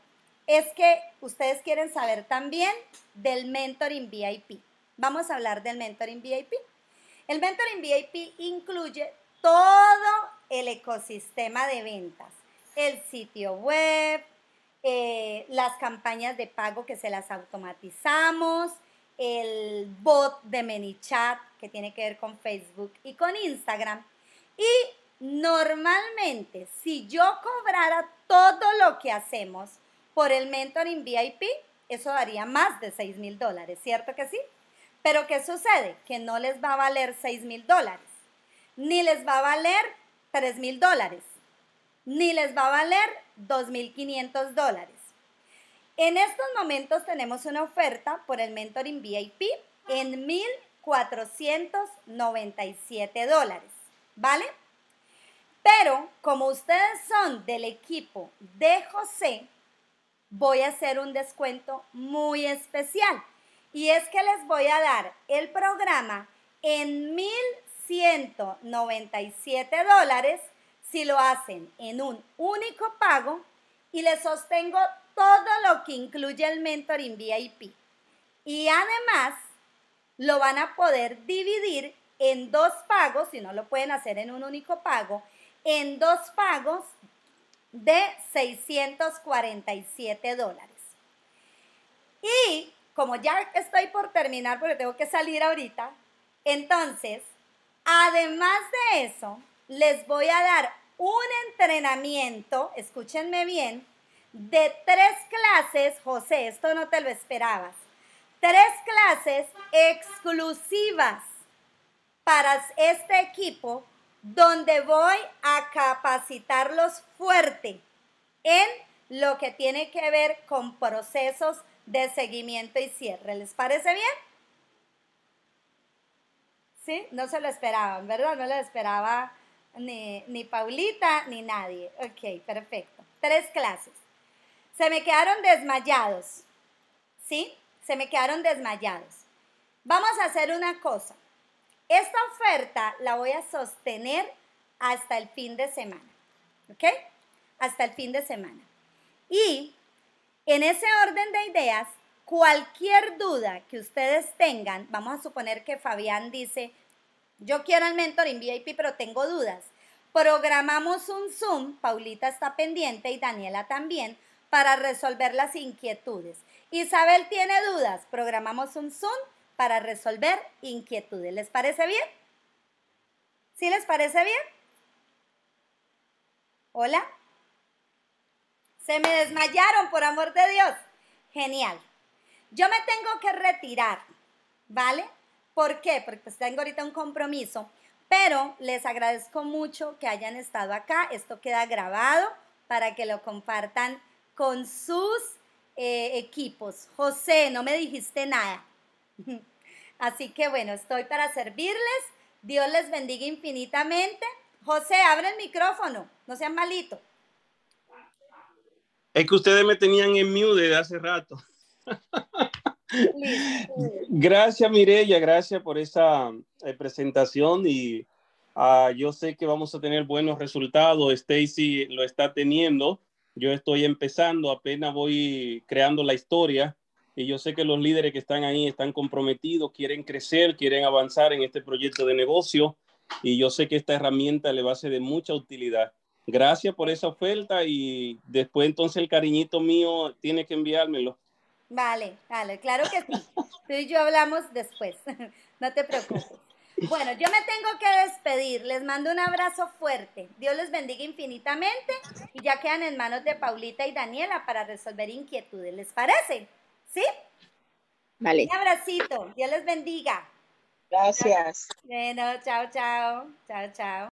S1: es que ustedes quieren saber también del mentoring VIP. Vamos a hablar del mentoring VIP. El mentoring VIP incluye todo el ecosistema de ventas, el sitio web, eh, las campañas de pago que se las automatizamos, el bot de ManyChat que tiene que ver con Facebook y con Instagram y Normalmente, si yo cobrara todo lo que hacemos por el mentoring VIP, eso daría más de 6 mil dólares, ¿cierto que sí? Pero ¿qué sucede? Que no les va a valer 6 mil dólares, ni les va a valer 3 mil dólares, ni les va a valer 2.500 dólares. En estos momentos tenemos una oferta por el mentoring VIP en 1.497 dólares, ¿vale? Pero como ustedes son del equipo de José, voy a hacer un descuento muy especial. Y es que les voy a dar el programa en 1.197 dólares si lo hacen en un único pago y les sostengo todo lo que incluye el mentoring VIP. Y además, lo van a poder dividir en dos pagos, si no lo pueden hacer en un único pago, en dos pagos de 647 dólares. Y como ya estoy por terminar porque tengo que salir ahorita, entonces, además de eso, les voy a dar un entrenamiento, escúchenme bien, de tres clases, José, esto no te lo esperabas, tres clases exclusivas para este equipo donde voy a capacitarlos fuerte en lo que tiene que ver con procesos de seguimiento y cierre. ¿Les parece bien? ¿Sí? No se lo esperaban, ¿verdad? No lo esperaba ni, ni Paulita ni nadie. Ok, perfecto. Tres clases. Se me quedaron desmayados. ¿Sí? Se me quedaron desmayados. Vamos a hacer una cosa. Esta oferta la voy a sostener hasta el fin de semana. ¿Ok? Hasta el fin de semana. Y en ese orden de ideas, cualquier duda que ustedes tengan, vamos a suponer que Fabián dice, yo quiero el mentoring VIP, pero tengo dudas. Programamos un Zoom, Paulita está pendiente y Daniela también, para resolver las inquietudes. Isabel tiene dudas, programamos un Zoom para resolver inquietudes. ¿Les parece bien? ¿Sí les parece bien? Hola. Se me desmayaron, por amor de Dios. Genial. Yo me tengo que retirar, ¿vale? ¿Por qué? Porque pues tengo ahorita un compromiso, pero les agradezco mucho que hayan estado acá. Esto queda grabado para que lo compartan con sus eh, equipos. José, no me dijiste nada. [laughs] Así que bueno, estoy para servirles. Dios les bendiga infinitamente. José, abre el micrófono, no sean malito.
S7: Es que ustedes me tenían en mute desde hace rato. gracias Mirella, gracias por esa eh, presentación y ah, yo sé que vamos a tener buenos resultados. Stacy lo está teniendo. Yo estoy empezando, apenas voy creando la historia y yo sé que los líderes que están ahí están comprometidos, quieren crecer, quieren avanzar en este proyecto de negocio y yo sé que esta herramienta le va a ser de mucha utilidad. Gracias por esa oferta y después entonces el cariñito mío tiene que enviármelo.
S1: Vale, vale, claro que sí. [laughs] Tú y yo hablamos después, [laughs] no te preocupes. Bueno, yo me tengo que despedir. Les mando un abrazo fuerte. Dios les bendiga infinitamente y ya quedan en manos de Paulita y Daniela para resolver inquietudes. ¿Les parece? ¿Sí?
S5: Vale.
S1: Un abracito. Dios les bendiga.
S5: Gracias.
S1: Bueno, chao, chao. Chao, chao.